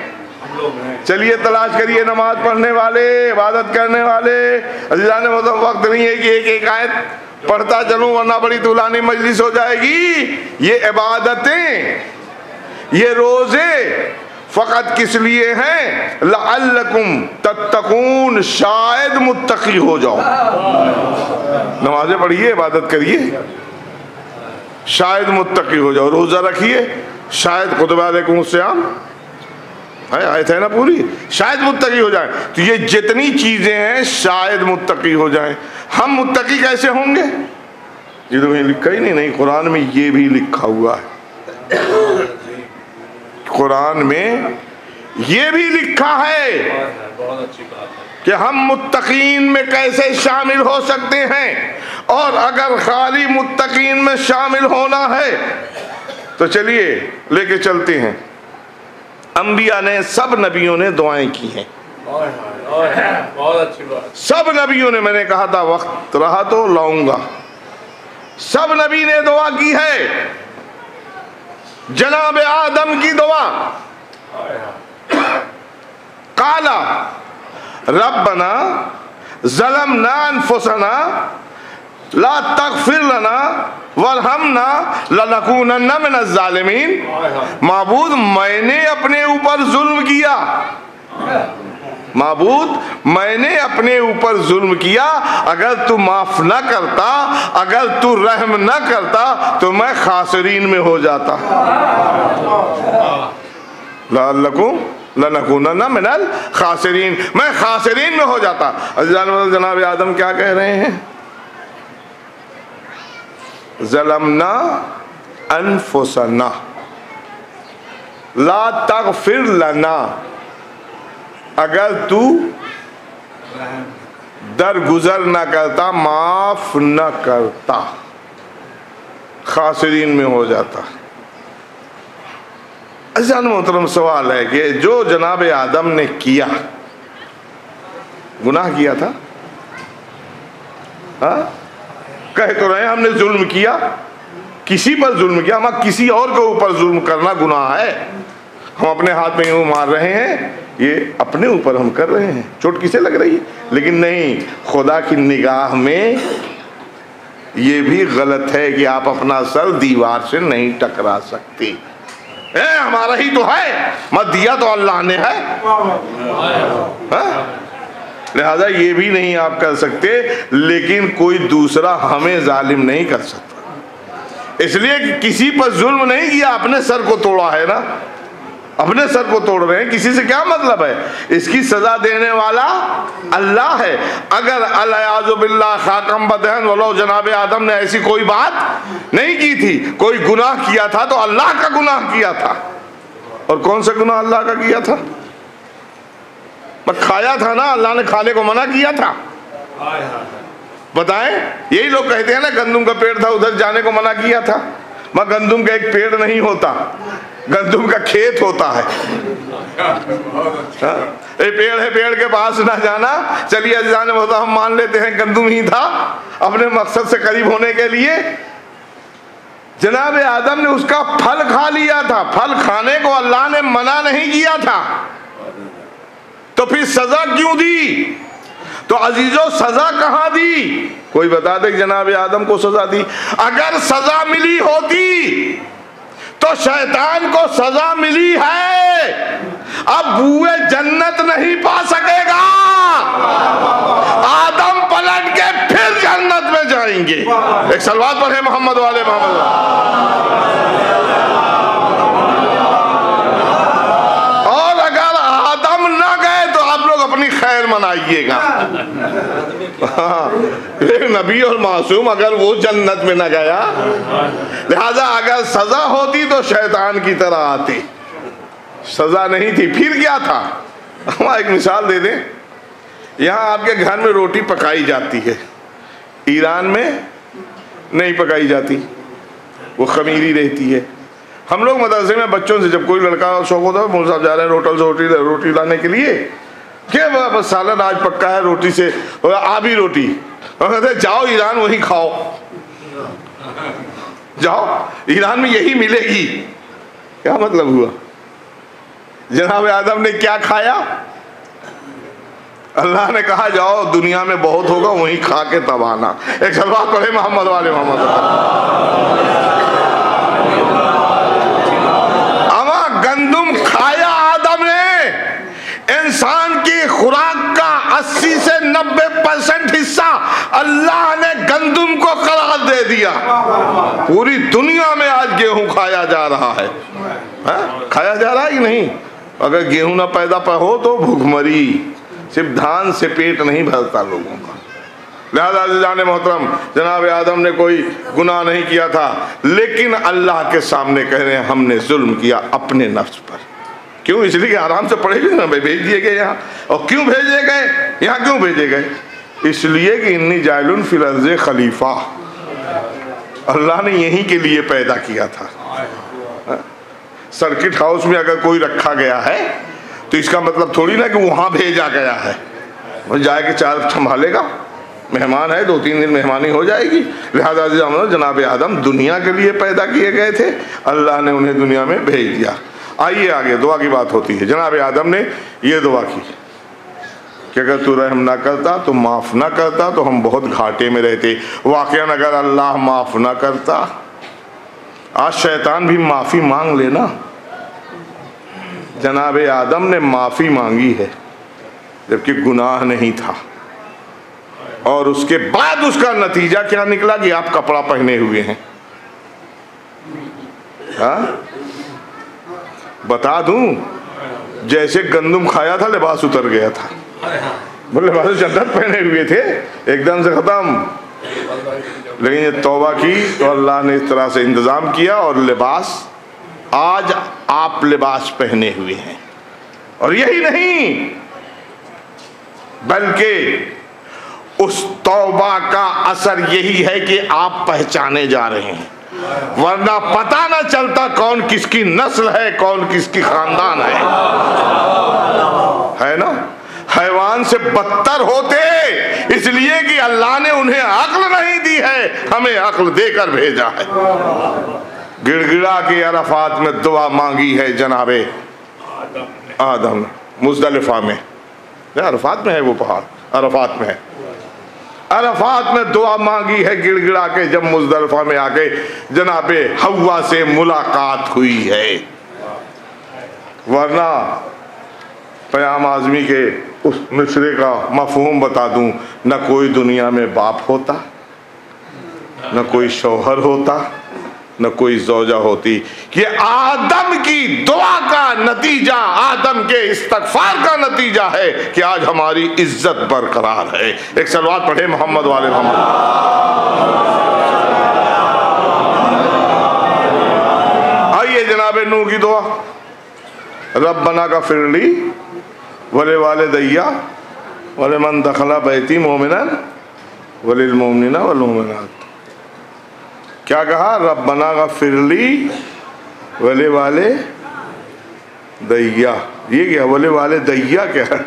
चलिए तलाश करिए नमाज़ पढ़ने वाले, इबादत करने वाले। अजीजा ने मतलब वक्त नहीं है कि एक एक आयत पढ़ता चलूँ, वरना बड़ी तुलानी मजलिस हो जाएगी। ये इबादतें, ये रोज़े फ़कत किस लिए हैं? लकुम तत्तकून, शायद मुत्तकी हो जाओ। नमाजें पढ़िए, इबादत करिए। शायद मुत्तकी हो जाओ, रोज़ा रखिए। शायद खुतबाकुम श्याम है आए थे ना पूरी? शायद मुत्तकी हो जाए। तो ये जितनी चीज़ें हैं, शायद मुत्तकी हो जाए। हम मुत्तकी कैसे होंगे? ये तो लिखा ही नहीं नहीं, कुरान में ये भी लिखा हुआ है। कुरान में ये भी लिखा है कि हम मुत्तकीन में कैसे शामिल हो सकते हैं? और अगर खाली मुत्तकीन में शामिल होना है तो चलिए लेके चलते हैं। अंबिया ने सब नबियों ने दुआएँ की हैं। सब नबियों ने मैंने कहा था वक्त रहा तो लाऊँगा। सब नबी ने दुआ की है जनाब आदम की दुआ। काला रब बना जलम नान फुसना ला तकफिर लना वरहमना लनकूनन्ना मिन जालिमीन। महबूद मैंने अपने ऊपर जुल्म किया। माबूद, मैंने अपने ऊपर जुल्म किया। अगर तू माफ़ ना करता, अगर तू रहम न करता तो मैं खासरीन में हो जाता। मिनल खासरीन। मैं खासरीन में हो जाता। जनाब आदम क्या कह रहे हैं? जलमना अनफुसना। ला तक फिर लना। अगर तू दर गुजर न करता, माफ़ न करता, खासरीन में हो जाता। अजान मोहतरम सवाल है कि जो जनाब आदम ने किया, गुनाह किया था? हा? कह तो रहे हमने जुल्म किया, किसी पर जुल्म किया हम किसी और के ऊपर जुल्म करना गुनाह है। हम अपने हाथ में यूँ मार रहे हैं ये अपने ऊपर हम कर रहे हैं। चोट किसे लग रही है। लेकिन नहीं खुदा की निगाह में ये भी गलत है कि आप अपना सर दीवार से नहीं टकरा सकते। ए, हमारा ही तो है। मत दिया तो अल्लाह ने है? हाँ? लिहाजा ये भी नहीं आप कर सकते लेकिन कोई दूसरा हमें जालिम नहीं कर सकता। इसलिए कि किसी पर जुल्म नहीं किया अपने सर को तोड़ा है ना? अपने सर को तोड़ रहे हैं। किसी से क्या मतलब है? इसकी सजा देने वाला अल्लाह है। अगर खाकम बदहन वलो जनाब आदम ने ऐसी कोई बात नहीं की थी, कोई गुनाह किया था तो अल्लाह का गुनाह किया था। और कौन सा गुनाह अल्लाह का किया था? खाया था ना, अल्लाह ने खाने को मना किया था। बताएँ, यही लोग कहते हैं ना, गंदुम का पेड़ था, उधर जाने को मना किया था। मैं गंदुम का एक पेड़ नहीं होता। गंदुम का खेत होता है। हाँ? ए, पेड़ है, पेड़ के पास ना जाना। चलिए जाने होता, हम मान लेते हैं गंदुम ही था अपने मकसद से करीब होने के लिए। जनाब आदम ने उसका फल खा लिया था। फल खाने को अल्लाह ने मना नहीं किया था। तो फिर सजा क्यों दी? तो अजीजो, सजा कहाँ दी? कोई बता दे जनाब आदम को सजा दी। अगर सजा मिली होती तो शैतान को सजा मिली है। अब बुए जन्नत नहीं पा सकेगा। आदम पलट के फिर जन्नत में जाएँगे। एक सलवार है मोहम्मद वाले मोहम्मद। और अगर आदम न गए तो आप लोग अपनी खैर मनाइएगा। हाँ, नबी और मासूम अगर वो जन्नत में न गया, लिहाजा अगर सजा होती तो शैतान की तरह आती। सजा नहीं थी, फिर क्या था? हम एक मिसाल दे दें। यहाँ आपके घर में रोटी पकाई जाती है। ईरान में नहीं पकाई जाती। वो खमीरी रहती है। हम लोग मदरसे में बच्चों से जब कोई लड़का शौक होता है साहब जा रहे हैं होटल से रोटी रोटी लाने के लिए क्या बस सालन आज पक्का है रोटी से? आबी रोटी। और कहते जाओ ईरान, वहीं खाओ। जाओ, ईरान में यही मिलेगी। क्या मतलब हुआ? जनाब आदम ने क्या खाया? अल्लाह ने कहा, जाओ, दुनिया में बहुत होगा, वहीं खा के तब आना। एक सलवा पढ़े मोहम्मद वाले मोहम्मद। खुराक का 80 से 90 परसेंट हिस्सा अल्लाह ने गंदुम को करार दे दिया। पूरी दुनिया में आज गेहूँ खाया जा रहा है। हा? खाया जा रहा है कि नहीं? अगर गेहूँ ना पैदा पर हो तो भूखमरी सिर्फ़ धान से पेट नहीं भरता लोगों का। लिहाजा जाने मोहतरम, जनाब आदम ने कोई गुनाह नहीं किया था, लेकिन अल्लाह के सामने कह रहे हैं, हमने जुल्म किया अपने नफ्स पर। क्यों? इसलिए कि आराम से पढ़े भी ना भेज दिए गए यहाँ। और क्यों भेजे गए? यहाँ क्यों भेजे गए? इसलिए कि इन्नी जायलुन फिलज खलीफा। अल्लाह ने यहीं के लिए पैदा किया था? सर्किट हाउस में अगर कोई रखा गया है तो इसका मतलब थोड़ी ना कि वहाँ भेजा गया है। वो जाके चार संभालेगा। मेहमान है दो तीन दिन मेहमानी हो जाएगी। लिहाजा जनाब आदम दुनिया के लिए पैदा किए गए थे। अल्लाह ने उन्हें दुनिया में भेज दिया। आइए आगे, दुआ की बात होती है। जनाब आदम ने ये दुआ की, कि अगर तू रहम ना करता तो माफ़ ना करता तो हम बहुत घाटे में रहते। वाक़ अगर अल्लाह माफ़ ना करता, आज शैतान भी माफ़ी मांग लेना जनाब आदम ने माफ़ी मांगी है, जबकि गुनाह नहीं था। और उसके बाद उसका नतीजा क्या निकला कि आप कपड़ा पहने हुए हैं? हा? बता दूँ, जैसे गंदुम खाया था, लिबास उतर गया था। बोले लिबास जन्नत पहने हुए थे, एकदम से ख़त्म। लेकिन ये तौबा की तो अल्लाह ने इस तरह से इंतज़ाम किया और लिबास, आज आप लिबास पहने हुए हैं। और यही नहीं, बल्कि उस तौबा का असर यही है कि आप पहचाने जा रहे हैं। वरना पता ना चलता कौन किसकी नस्ल है, कौन किसकी खानदान है। है ना? हैवान से बदतर होते, इसलिए कि अल्लाह ने उन्हें अक्ल नहीं दी है, हमें अक्ल देकर भेजा है। गिड़गिड़ा के अरफात में दुआ मांगी है जनाबे। आदम, मुजदलिफा में। अरफात में है वो पहाड़, अरफात में है। अरफात में दुआ मांगी है गिड़गिड़ा के जब मुजदलफा में आके, जनाबे हवा से मुलाकात हुई है। वरना पयाम आजमी के उस मिसरे का मफहूम बता दूँ, ना कोई दुनिया में बाप होता, न कोई शौहर होता। न कोई जौजा होती। ये आदम की दुआ का नतीजा, आदम के इस्तफार का नतीजा है कि आज हमारी इज़्ज़त बरकरार है। एक सलवार पढ़े मोहम्मद वाले मोहम्मद। आइए जनाब नू की दुआ। रब बना का फिरली, वले वाले दैया, वले मन दखला बैती मोमिन वलिल मोमिना वल क्या कहा? रब बना का फिरली वले वाले दैया। ये क्या? वले वाले दैया क्या है?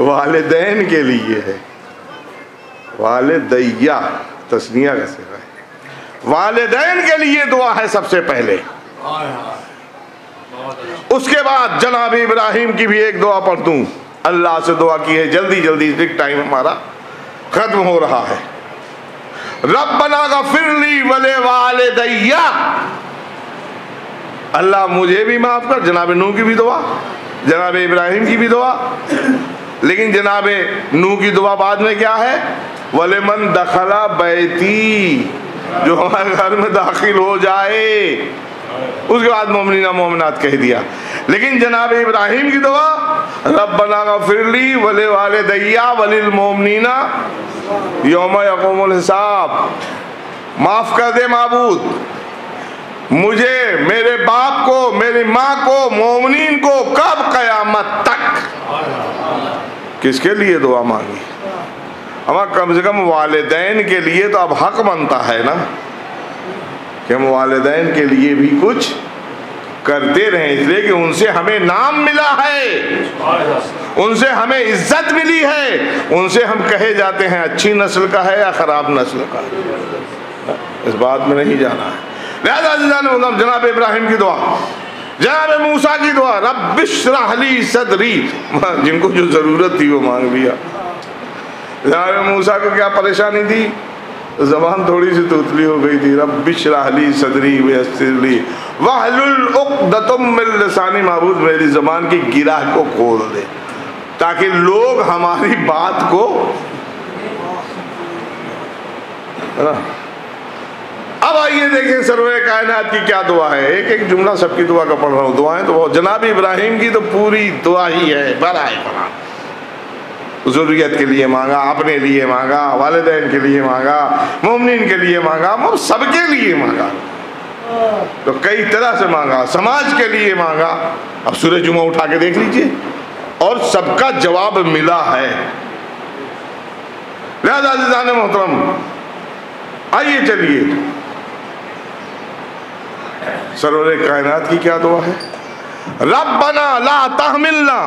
वालदेन के लिए है। वाले दैया। तस्निया का सेवा है। वालदेन के लिए दुआ है सबसे पहले। उसके बाद जनाब इब्राहिम की भी एक दुआ पढ़ दूँ। अल्लाह से दुआ की है। जल्दी जल्दी टाइम हमारा खत्म हो रहा है। रबना का फिरली वले वाले दैया अल्लाह मुझे भी माफ़ कर, जनाब नू की भी दुआ, जनाब इब्राहिम की भी दुआ। लेकिन जनाब नू की दुआ बाद में क्या है? वले मन दखला बैती, जो हमारे घर में दाखिल हो जाए। उसके बाद मोमिना मोमिनात कह दिया। लेकिन जनाब इब्राहिम की दुआ रब बना का फिरली वले वाले दैया वलिल मोमिना योम यकूमुल हिसाब। माफ़ कर दे माबूद। मुझे, मेरे बाप को, मेरी माँ को मोमिन को कब कयामत तक किसके लिए दुआ मांगी? हमारा कम से कम वालदेन के लिए तो अब हक बनता है ना। कि हम वालदेन के लिए भी कुछ करते रहे, इसलिए कि उनसे हमें नाम मिला है। उनसे हमें इज़्ज़त मिली है। उनसे हम कहे जाते हैं, अच्छी नस्ल का है या ख़राब नस्ल का इस बात में नहीं जाना है। लिहाजा जनाब इब्राहिम की दुआ, जनाब मूसा की दुआ रबिशराहली सदरी। जिनको जो ज़रूरत थी, वो मांग लिया। जनाब मूसा को क्या परेशानी थी? जबान थोड़ी सी तोतली हो गई थी। रबिशराहली सदरी वसरली वाहलसानी महबूद मेरी जबान की गिराह को खोल दे, ताकि लोग हमारी बात को अब आइए देखें सर्वे कायनात की क्या दुआ है। एक एक जुमला सबकी दुआ का पढ़ रहा हूँ। दुआएँ तो बहुत। जनाब इब्राहिम की तो पूरी दुआ ही है। बड़ा है, बड़ा। ज़रूरियत के लिए मांगा, अपने लिए मांगा, वालदेन के लिए मांगा मोमिन के लिए मांगा वो सबके लिए मांगा। तो कई तरह से मांगा, समाज के लिए मांगा। अब सूरज जुमा उठा के देख लीजिए, और सबका जवाब मिला है। लिहाजा मोहतरम, आइए चलिए। सरोवर कायनात की क्या दुआ है? रब बना ला तहमिलना।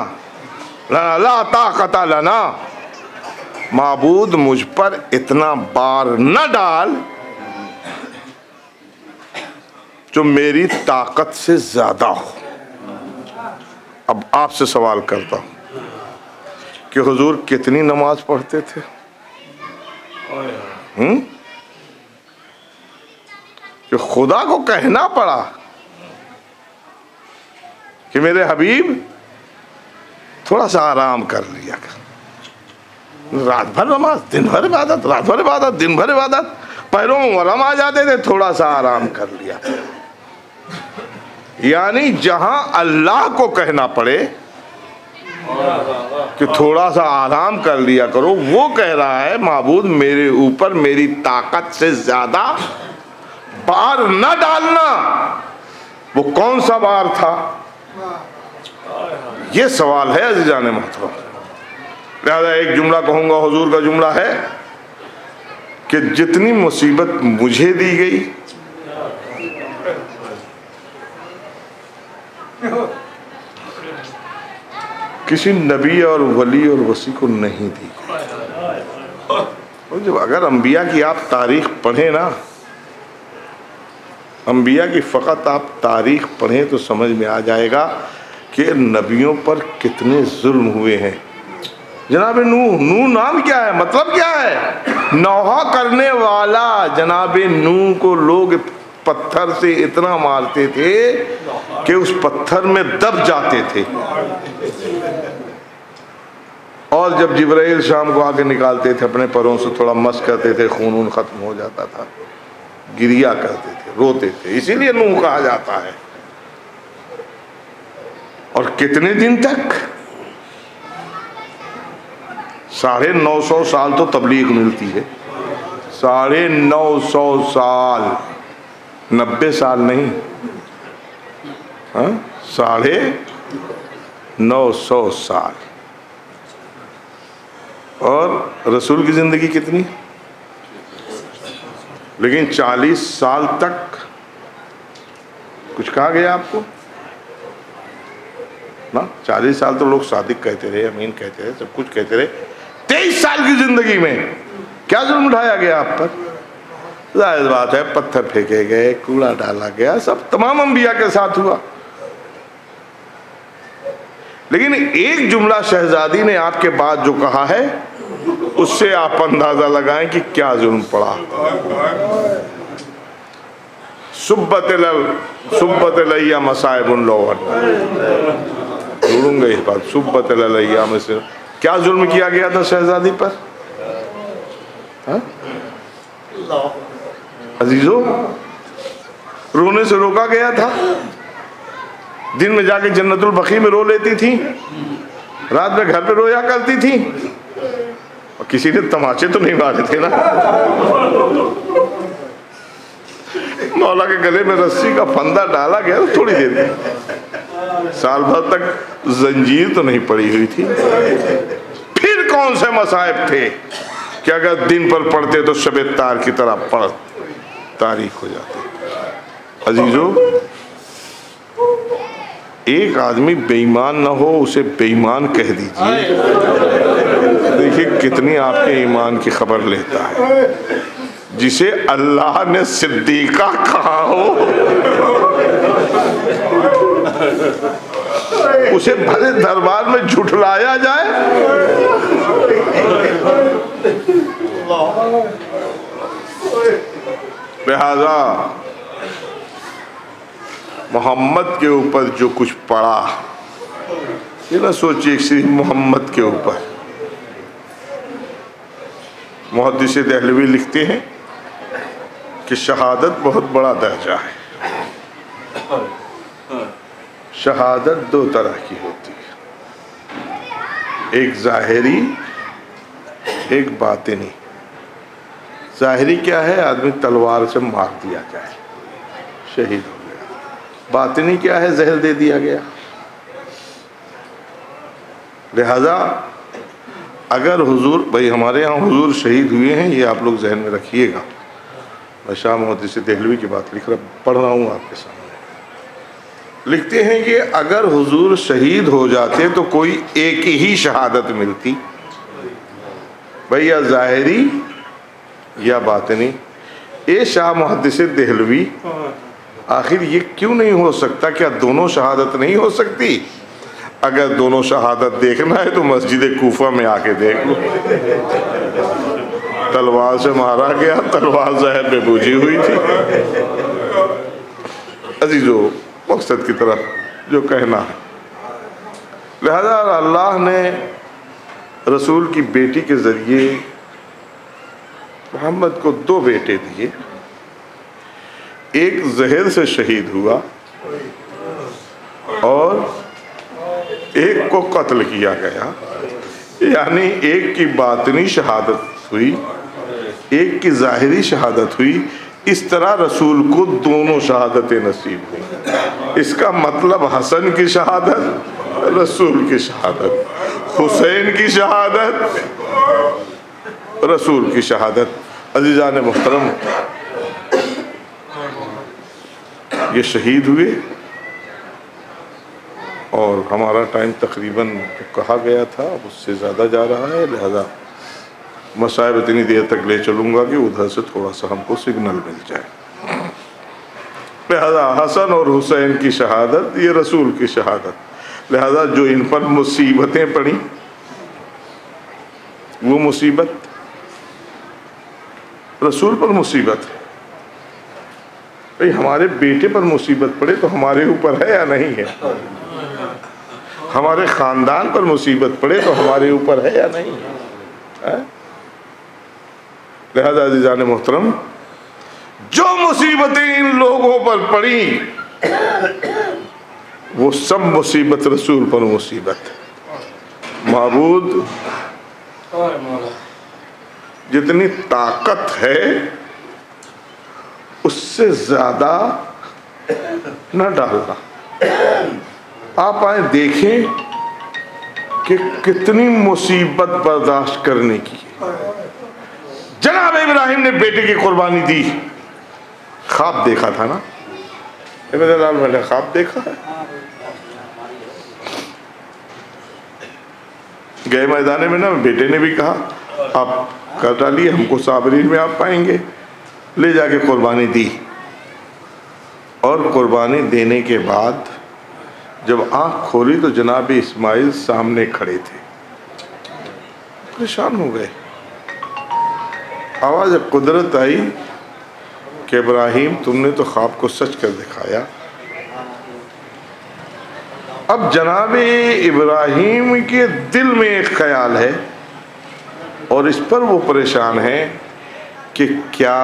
ला ताकत लना माबूद, मुझ पर इतना बार न डाल जो मेरी ताकत से ज़्यादा हो। अब आपसे सवाल करता हूँ कि हुजूर कितनी नमाज़ पढ़ते थे? हम्म? कि खुदा को कहना पड़ा कि मेरे हबीब थोड़ा सा आराम कर लिया कर। रात भर नमाज़, दिन भर इबादत, रात भर इबादत, दिन भर इबादत। पैरों में वरम आ जाते थे, थोड़ा सा आराम कर लिया। यानी जहाँ अल्लाह को कहना पड़े कि थोड़ा सा आराम कर लिया करो, वो कह रहा है महबूद मेरे ऊपर मेरी ताकत से ज़्यादा बार न डालना। वो कौन सा बार था? ये सवाल है अजीजान मोहतरम लिहाजा एक जुमला कहूँगा, हजूर का जुमला है कि जितनी मुसीबत मुझे दी गई, किसी नबी और वली और वसी को नहीं दी गई। जब अगर अंबिया की आप तारीख पढ़ें ना, अंबिया की फ़कत आप तारीख पढ़ें तो समझ में आ जाएगा कि नबियों पर कितने जुल्म हुए हैं। जनाब नू नू नाम क्या है? मतलब क्या है? नौहा करने वाला जनाब नू को लोग पत्थर से इतना मारते थे कि उस पत्थर में दब जाते थे। और जब जिब्राइल शाम को आगे निकालते थे, अपने परों से थोड़ा मस करते थे खून वून खत्म हो जाता था। गिरिया करते थे, रोते थे। इसीलिए नूह कहा जाता है। और कितने दिन तक? साढ़े नौ सौ साल तो तबलीग मिलती है। साढ़े नौ सौ साल। नब्बे साल नहीं। हाँ? साढ़े नौ सौ साल। और रसूल की ज़िंदगी कितनी? लेकिन चालीस साल तक। कुछ कहा गया आपको? ना चालीस साल तो लोग सादिक कहते रहे, अमीन कहते रहे, सब कुछ कहते रहे। तेईस साल की ज़िंदगी में क्या जुर्म उठाया गया आप पर? ज़ाहिर बात है, पत्थर फेंके गए, कूड़ा डाला गया, सब तमाम अंबिया के साथ हुआ। लेकिन एक जुमला शहजादी ने आपके बाद जो कहा है, उससे आप अंदाज़ा लगाएँ कि क्या जुर्म पड़ा। सुब्बत सुब्बत लैया मसाइबुन लोवन ढूंढूँगा इस बात सुब्बत लैया में से। क्या जुर्म किया गया था शहजादी पर? हा? अजीजो, रोने से रोका गया था। दिन में जाके जन्नतुल बखी में रो लेती थी। रात में घर पे रोया करती थी। और किसी ने तमाचे तो नहीं मारे थे ना। मौला के गले में रस्सी का फंदा डाला गया, थोड़ी देर में साल भर तक जंजीर तो नहीं पड़ी हुई थी। फिर कौन से मसाइब थे कि अगर दिन पर पढ़ते तो शब तार की तरह पढ़, तारीख हो जाती। अजीजो, एक आदमी बेईमान ना हो, उसे बेईमान कह दीजिए। देखिए कितनी आपके ईमान की खबर लेता है। जिसे अल्लाह ने सिद्दीका कहा हो। उसे भले दरबार में झुठलाया जाए। लिहाजा, मोहम्मद के ऊपर जो कुछ पड़ा, ये ना सोचिए सिर्फ़ मोहम्मद के ऊपर। मुहदस दहलवी लिखते हैं कि शहादत बहुत बड़ा दर्जा है। शहादत दो तरह की होती है। एक ज़ाहरी, एक बातनी। ज़ाहरी क्या है? आदमी तलवार से मार दिया जाए। शहीद हो गया। बातनी क्या है? जहर दे दिया गया। लिहाजा, अगर हुजूर, भाई हमारे यहाँ हुजूर शहीद हुए हैं, ये आप लोग जहन में रखिएगा। मैं शाह मोहम्मद से दहलवी की बात लिख रहा, पढ़ रहा हूँ आपके सामने। लिखते हैं कि अगर हुजूर शहीद हो जाते तो कोई एक ही शहादत मिलती। भैया ज़ाहरी, या बातनी ए शाह मुहदस दहलवी, आखिर ये क्यों नहीं हो सकता? क्या दोनों शहादत नहीं हो सकती? अगर दोनों शहादत देखना है तो मस्जिद कोफा में आके देख लो। तलवार से मारा गया, तलवार जहर में बुझी हुई थी। अजीजो मकसद की तरफ़ जो कहना है। लिहाजा अल्लाह ने रसूल की बेटी के ज़रिए मोहम्मद को दो बेटे दिए। एक जहर से शहीद हुआ और एक को कत्ल किया गया। यानी एक की बातनी शहादत हुई, एक की ज़ाहरी शहादत हुई इस तरह रसूल को दोनों शहादतें नसीब हुई। इसका मतलब हसन की शहादत, रसूल की शहादत, हुसैन की शहादत, रसूल की शहादत। अजीजा ने मोहतरम, ये शहीद हुए और हमारा टाइम तकरीबन कहा गया था उससे ज़्यादा जा रहा है, लिहाजा मसायब इतनी देर तक ले चलूँगा कि उधर से थोड़ा सा हमको सिग्नल मिल जाए। लिहाजा हसन और हुसैन की शहादत, ये रसूल की शहादत। लिहाजा जो इन पर मुसीबतें पड़ी, वो मुसीबत, रसूल पर मुसीबत है। भाई, हमारे बेटे पर मुसीबत पड़े तो हमारे ऊपर है या नहीं है? हमारे खानदान पर मुसीबत पड़े तो हमारे ऊपर है या नहीं है? लिहाजा जान मोहतरम, जो मुसीबतें इन लोगों पर पड़ी, वो सब मुसीबत रसूल पर मुसीबत। महबूद जितनी ताकत है, उससे ज़्यादा न डालना। आप आए देखें कि कितनी मुसीबत बर्दाश्त करने की जनाब इब्राहिम ने बेटे की कुर्बानी दी। ख्वाब देखा था ना? लाल मैंने ख्वाब देखा? है गए मैदान में ना, बेटे ने भी कहा, आप कर डालिए, हमको साबरीन में आप पाएँगे। ले जाके कुर्बानी दी। और कुर्बानी देने के बाद, जब आँख खोली तो जनाब इस्माइल सामने खड़े थे। परेशान हो गए। आवाज़ कुदरत आई कि इब्राहिम, तुमने तो ख्वाब को सच कर दिखाया। अब जनाब इब्राहिम के दिल में एक ख्याल है और इस पर वो परेशान है कि क्या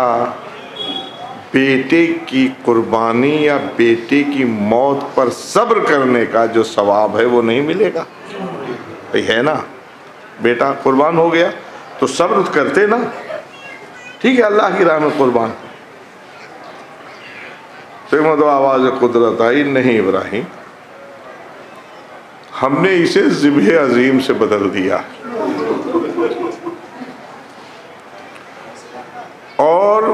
बेटे की कुर्बानी या बेटे की मौत पर सब्र करने का जो सवाब है, वो नहीं मिलेगा? भाई, है ना? बेटा, कुर्बान हो गया तो सब्र करते ना। ठीक है, अल्लाह की राह में कुर्बान। फिर तो आवाज़ कुदरत आई नहीं इब्राहिम। हमने इसे ज़िब अजीम से बदल दिया। और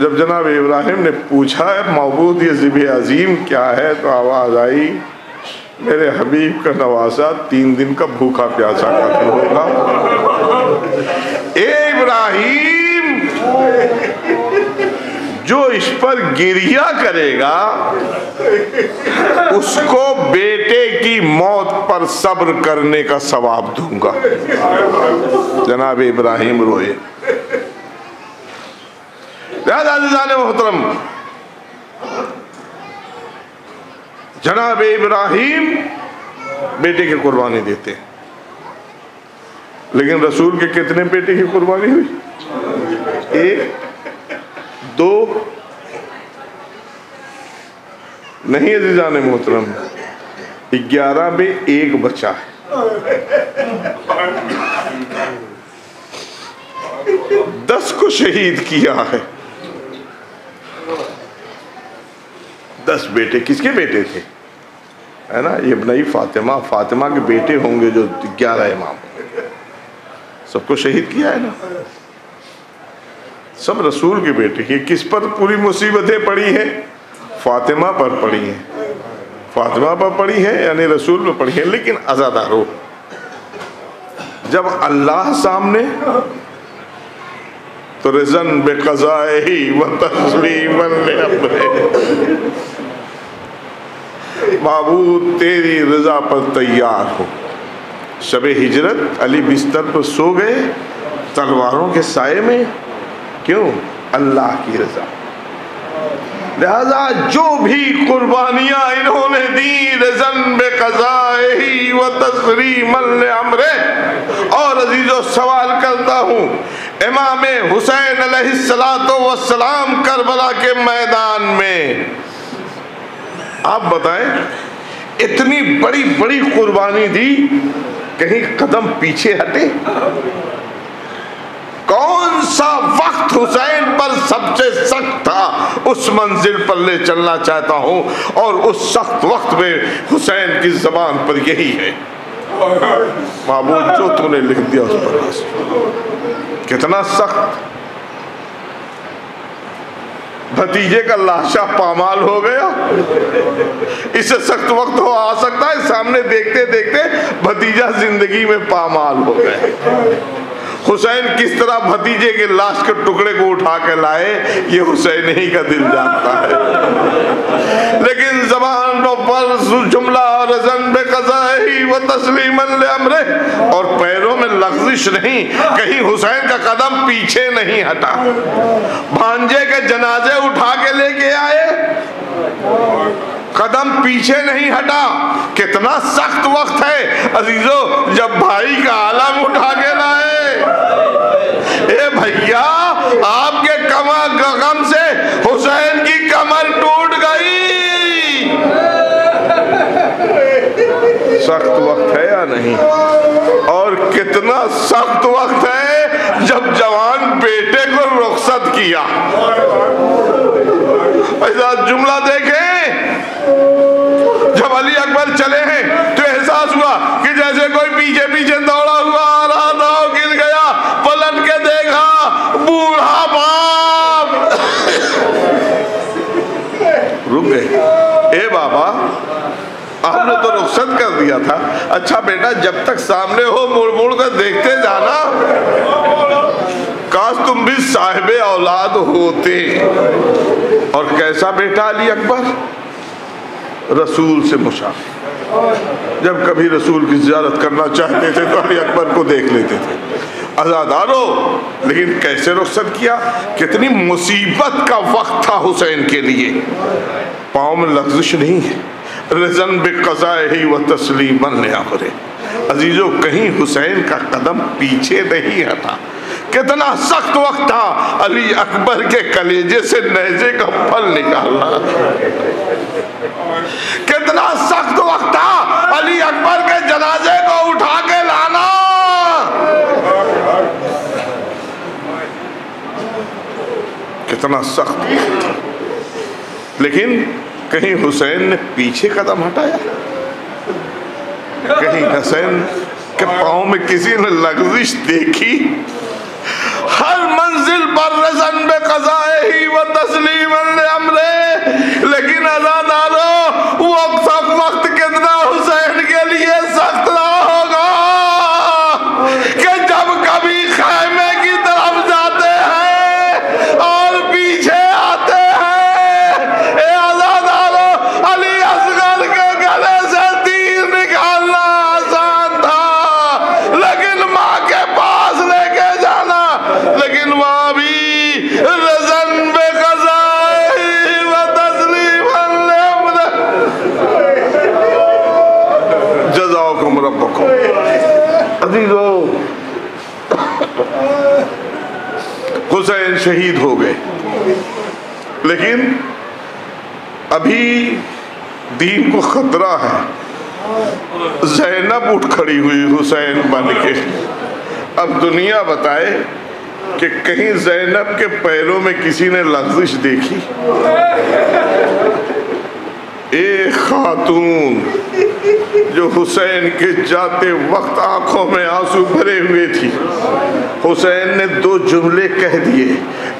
जब जनाब इब्राहिम ने पूछा है मबूद ये ज़िब अजीम क्या है? तो आवाज़ आई, मेरे हबीब का नवासा तीन दिन का भूखा प्यासा खत्म होगा। ए इब्राहिम जो इस पर गिरिया करेगा, उसको बेटे की मौत पर सब्र करने का सवाब दूँगा। जनाब इब्राहिम रोए। मोहतरम। जनाब इब्राहिम बेटे की कुर्बानी देते लेकिन रसूल के कितने बेटे की कुर्बानी हुई? एक, दो, नहीं अजीजान मोहतरम, ग्यारह में एक बचा है। दस को शहीद किया है। दस बेटे, किसके बेटे थे? है ना, ये नई फातिमा फातिमा के बेटे होंगे जो ग्यारह इमाम। सबको शहीद किया है ना? सब रसूल के बेटे, ये किस पर पूरी मुसीबतें पड़ी हैं? फातिमा पर पड़ी हैं। फातिमा पर पड़ी है, यानी रसूल पर पड़ी है, लेकिन अजादारो जब अल्लाह सामने तो रिजन बेकजाए ही बाबू तेरी रजा पर तैयार हो। शब हिजरत, अली बिस्तर पर सो गए, तलवारों के साय में, क्यों? अल्लाह की रजा। लिहाजा जो भी कुर्बानियाँ इन्होंने दी, रजन बेकजाही व तस्रीमल अमरे। और अजीजो सवाल करता हूँ, इमाम हुसैन सलाम करबला के मैदान में, आप बताएँ, इतनी बड़ी बड़ी कुर्बानी दी कहीं कदम पीछे हटे। कौन सा वक्त हुसैन पर सबसे सख्त था? उस मंजिल पर ले चलना चाहता हूँ, और उस सख्त वक्त में हुसैन की जबान पर यही है। बाबू जो तूने लिख दिया उस पर कितना सख्त? भतीजे का लाशा पामाल हो गया। इससे सख्त वक्त हो आ सकता है, सामने देखते देखते भतीजा ज़िंदगी में पामाल हो गया। हुसैन किस तरह भतीजे के लाश के टुकड़े को उठा के लाए, ये हुसैन ही का दिल जानता है। लेकिन जबान पर जुमला अमरे। और पैरों में लफ्जिश नहीं, कहीं हुसैन का कदम पीछे नहीं हटा। भांजे के जनाजे उठा के लेके आए। कदम पीछे नहीं हटा। कितना सख्त वक्त है अजीजो, जब भाई का आलम उठा के लाए। ए भैया, आपके कमर गम से हुसैन की कमर टूट गई। सख्त वक्त है या नहीं? और कितना सख्त वक्त है जब जवान बेटे को रुखसत किया। ऐसा जुमला देखें जब अली अकबर चले हैं तो एहसास हुआ कि जैसे कोई पीछे पीछे दौड़ा हुआ आ रहा था गिर गया पलट के देखा बूढ़ा बाप रुक गए। ए बाबा तो रुखसत कर दिया था। अच्छा बेटा, जब तक सामने हो मुड़ मुड़ कर देखते जाना। काश तुम भी साहिब औलाद होते। और कैसा बेटा अली अकबर? रसूल से मुशाफिर जब कभी रसूल की जियारत करना चाहते थे तो अली अकबर को देख लेते थे। आजादारो। लेकिन कैसे रुखसत किया? कितनी मुसीबत का वक्त था हुसैन के लिए। पाँव में लफ्जिश नहीं है। रजन बेकजाए ही व तस्लीमन आखरे। अजीजों, कहीं हुसैन का कदम पीछे नहीं हटा। कितना सख्त वक्त था अली अकबर के कलेजे से नहजे का फल निकालना। कितना सख्त वक्त था अली अकबर के जनाजे को उठा के लाना। कितना सख्त। लेकिन कहीं हुसैन ने पीछे कदम हटाया। कहीं हुसैन के पाँव में किसी ने लग्जिश देखी। हर मंजिल पर रजन में कजाए ही वो तस्लीम अमरे। लेकिन अजादारो सब वक्त कितना हुसैन के लिए सख्त रहा होगा कि जब कभी खैमे की तरफ़ जाते हैं और पीछे आते हैं ए अजादारो अली असगर के गले से तीर निकालना आसान था लेकिन माँ के पास लेके जाना लेकिन वहाँ भी रजन में जजाकुम रब्बकुम अजीजो शहीद हो गए। लेकिन अभी दीन को खतरा है। जैनब उठ खड़ी हुई हुसैन बन के। अब दुनिया बताए कि कहीं जैनब के पैरों में किसी ने लफ्जिश देखी। एक खातून जो हुसैन के जाते वक्त आँखों में आँसू भरे हुए थी। हुसैन ने दो जुमले कह दिए,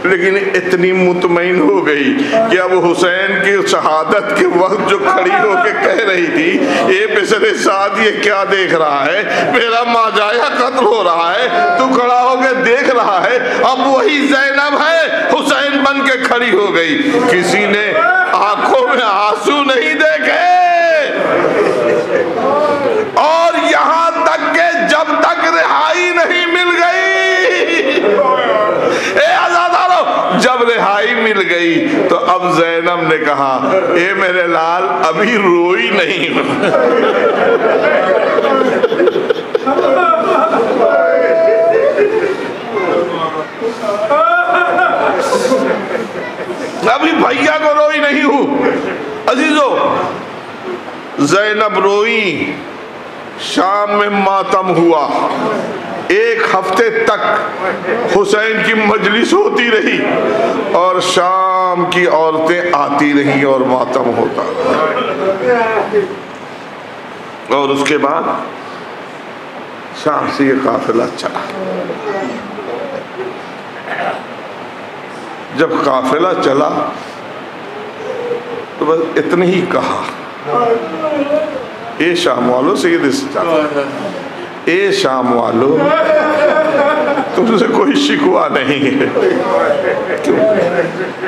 लेकिन इतनी मुतमईन हो गई कि अब हुसैन की शहादत के वक्त जो खड़ी होके कह रही थी ये पिछले साथ ये क्या देख रहा है? मेरा माजाया कत्ल हो रहा है, तू खड़ा होके देख रहा है, अब वही जैनब है, हुसैन बन के खड़ी हो गई। किसी ने आँखों में आँसू नहीं देखे। और यहाँ तक के जब तक रिहाई नहीं मिल गई। ए आजादारो जब रिहाई मिल गई तो अब जैनब ने कहा, ए मेरे लाल, अभी रोई नहीं अभी भैया को रोई नहीं हूँ। अजीजो, जैनब रोई, शाम में मातम हुआ। एक हफ़्ते तक हुसैन की मजलिस होती रही और शाम की औरतें आती रही और मातम होता और उसके बाद शाम से ये काफिला चला। जब काफिला चला तो बस इतने ही कहा। ए शाम वालों, से ये ए शाम वालों, तुमसे कोई शिकवा नहीं है।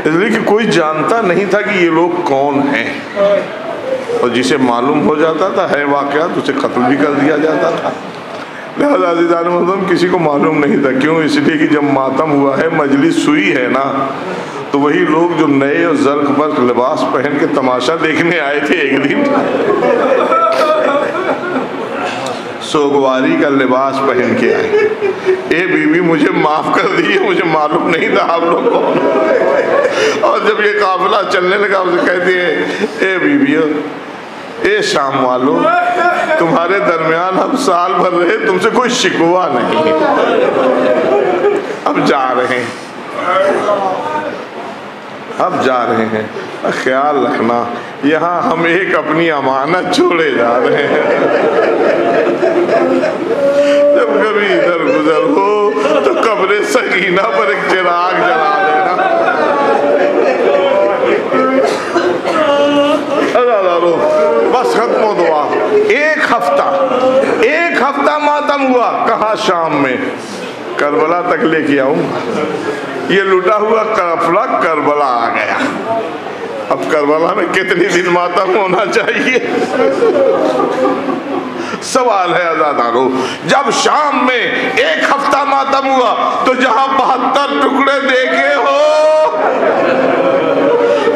इसलिए कि कोई जानता नहीं था कि ये लोग कौन हैं। और जिसे मालूम हो जाता था, है वाकयात उसे कत्ल भी कर दिया जाता था। लिहाजा किसी को मालूम नहीं था। क्यों? इसलिए कि जब मातम हुआ है, मजलिस सुई है ना तो वही लोग जो नए और जर्क बर्क लिबास पहन के तमाशा देखने आए थे एक दिन। सोगवारी का लिबास पहन के आए। ए बीबी मुझे माफ़ कर दीजिए, मुझे मालूम नहीं था आप लोग कौन और जब ये काफिला चलने लगा, उसे कहती है, ए बीबी ए शाम वालों, तुम्हारे दरमियान हम साल भर रहे, तुमसे कोई शिकवा नहीं। अब जा रहे हैं। अब जा रहे हैं। ख्याल रखना, यहाँ हम एक अपनी अमानत छोड़े जा रहे हैं। जब कभी इधर गुजर हो तो कब्रे सकीना पर एक चिराग जला देना। बस खत्म दुआ। एक हफ़्ता एक हफ़्ता मातम हुआ। कहा शाम में? करबला तक लेके आऊँगा ये लुटा हुआ काफला करबला आ गया। अब करबला में कितने दिन मातम होना चाहिए? सवाल है आजादारो जब शाम में एक हफ़्ता मातम हुआ तो जहाँ बहत्तर टुकड़े देखे हो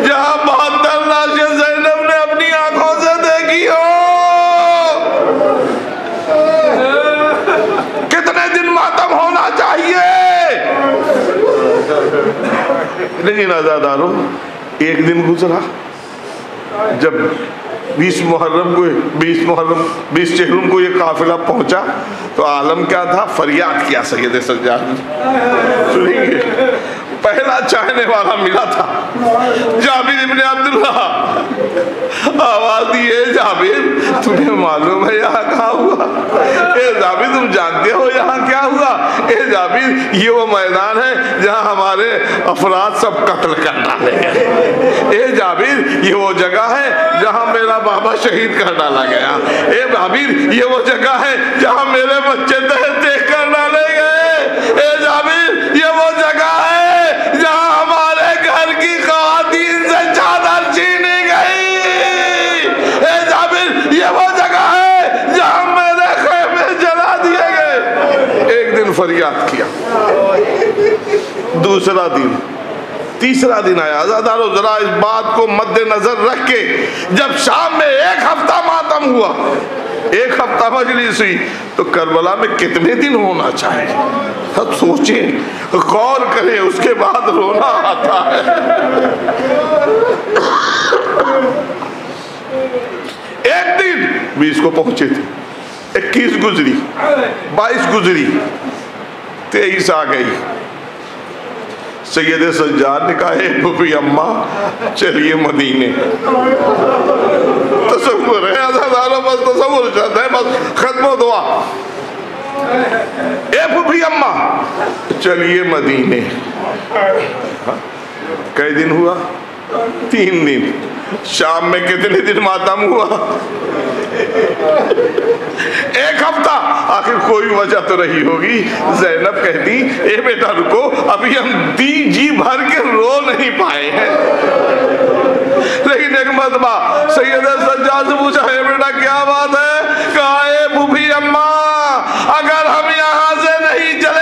जहाँ बहत्तर लाशें जैनब ने अपनी आँखों से देखी हो कितने दिन मातम होना चाहिए लेकिन आज़ादारों एक दिन गुजरा, जब बीस मुहर्रम को, बीस मुहर्रम, बीस चेहरों को ये काफिला पहुँचा तो आलम क्या था? फरियाद किया सैद सज्जाद सुनेंगे? पहला चाहने वाला मिला था। जाबिर इब्ने अब्दुल्ला आवाज़ दी है जाबिर तुम्हें मालूम है यहाँ कहा हुआ? ए जाबिर, तुम जानते हो यहाँ क्या हुआ? ए जाबिर, ये वो मैदान है जहाँ हमारे अफराद सब कत्ल कर डाले गए। ए जाबिर, ये वो जगह है जहाँ मेरा बाबा शहीद कर डाला गया। ए जाबिर, ये वो जगह है जहाँ मेरे बच्चे देख कर डाले गए। ए जाबिर, ये वो जगह ये वो जगह है जहाँ मेरे खेमे जला दिए गए। एक दिन फरियाद किया। दूसरा दिन, तीसरा दिन आया। आजादारो जरा इस बात को मद्देनजर रख के जब शाम में एक हफ़्ता मातम हुआ, एक हफ़्ता मजलिस हुई तो करबला में कितने दिन होना चाहिए? सब सोचे, गौर करें, उसके बाद रोना आता है। एक दिन बीस को पहुँचे थे। इक्कीस गुजरी, बाईस गुजरी, तेईस आ गई। सैयद सज्जाद ने कहा भूपी अम्मा, चलिए मदीने। तस्वुर है बस तस्वुर चलता है, बस खत्म दुआ। ए भूपी अम्मा, चलिए मदीने। कई दिन हुआ? तीन दिन। शाम में कितने दिन मातम हुआ? एक हफ़्ता। आखिर कोई वजह तो रही होगी। जैनब कहती, ए बेटा, रुको। अभी हम दी जी भर के रो नहीं पाए हैं। लेकिन एक मरतबा सैयद सज्जाद से पूछा है बेटा, क्या बात है? कहा अम्मा? अगर हम यहाँ से नहीं चले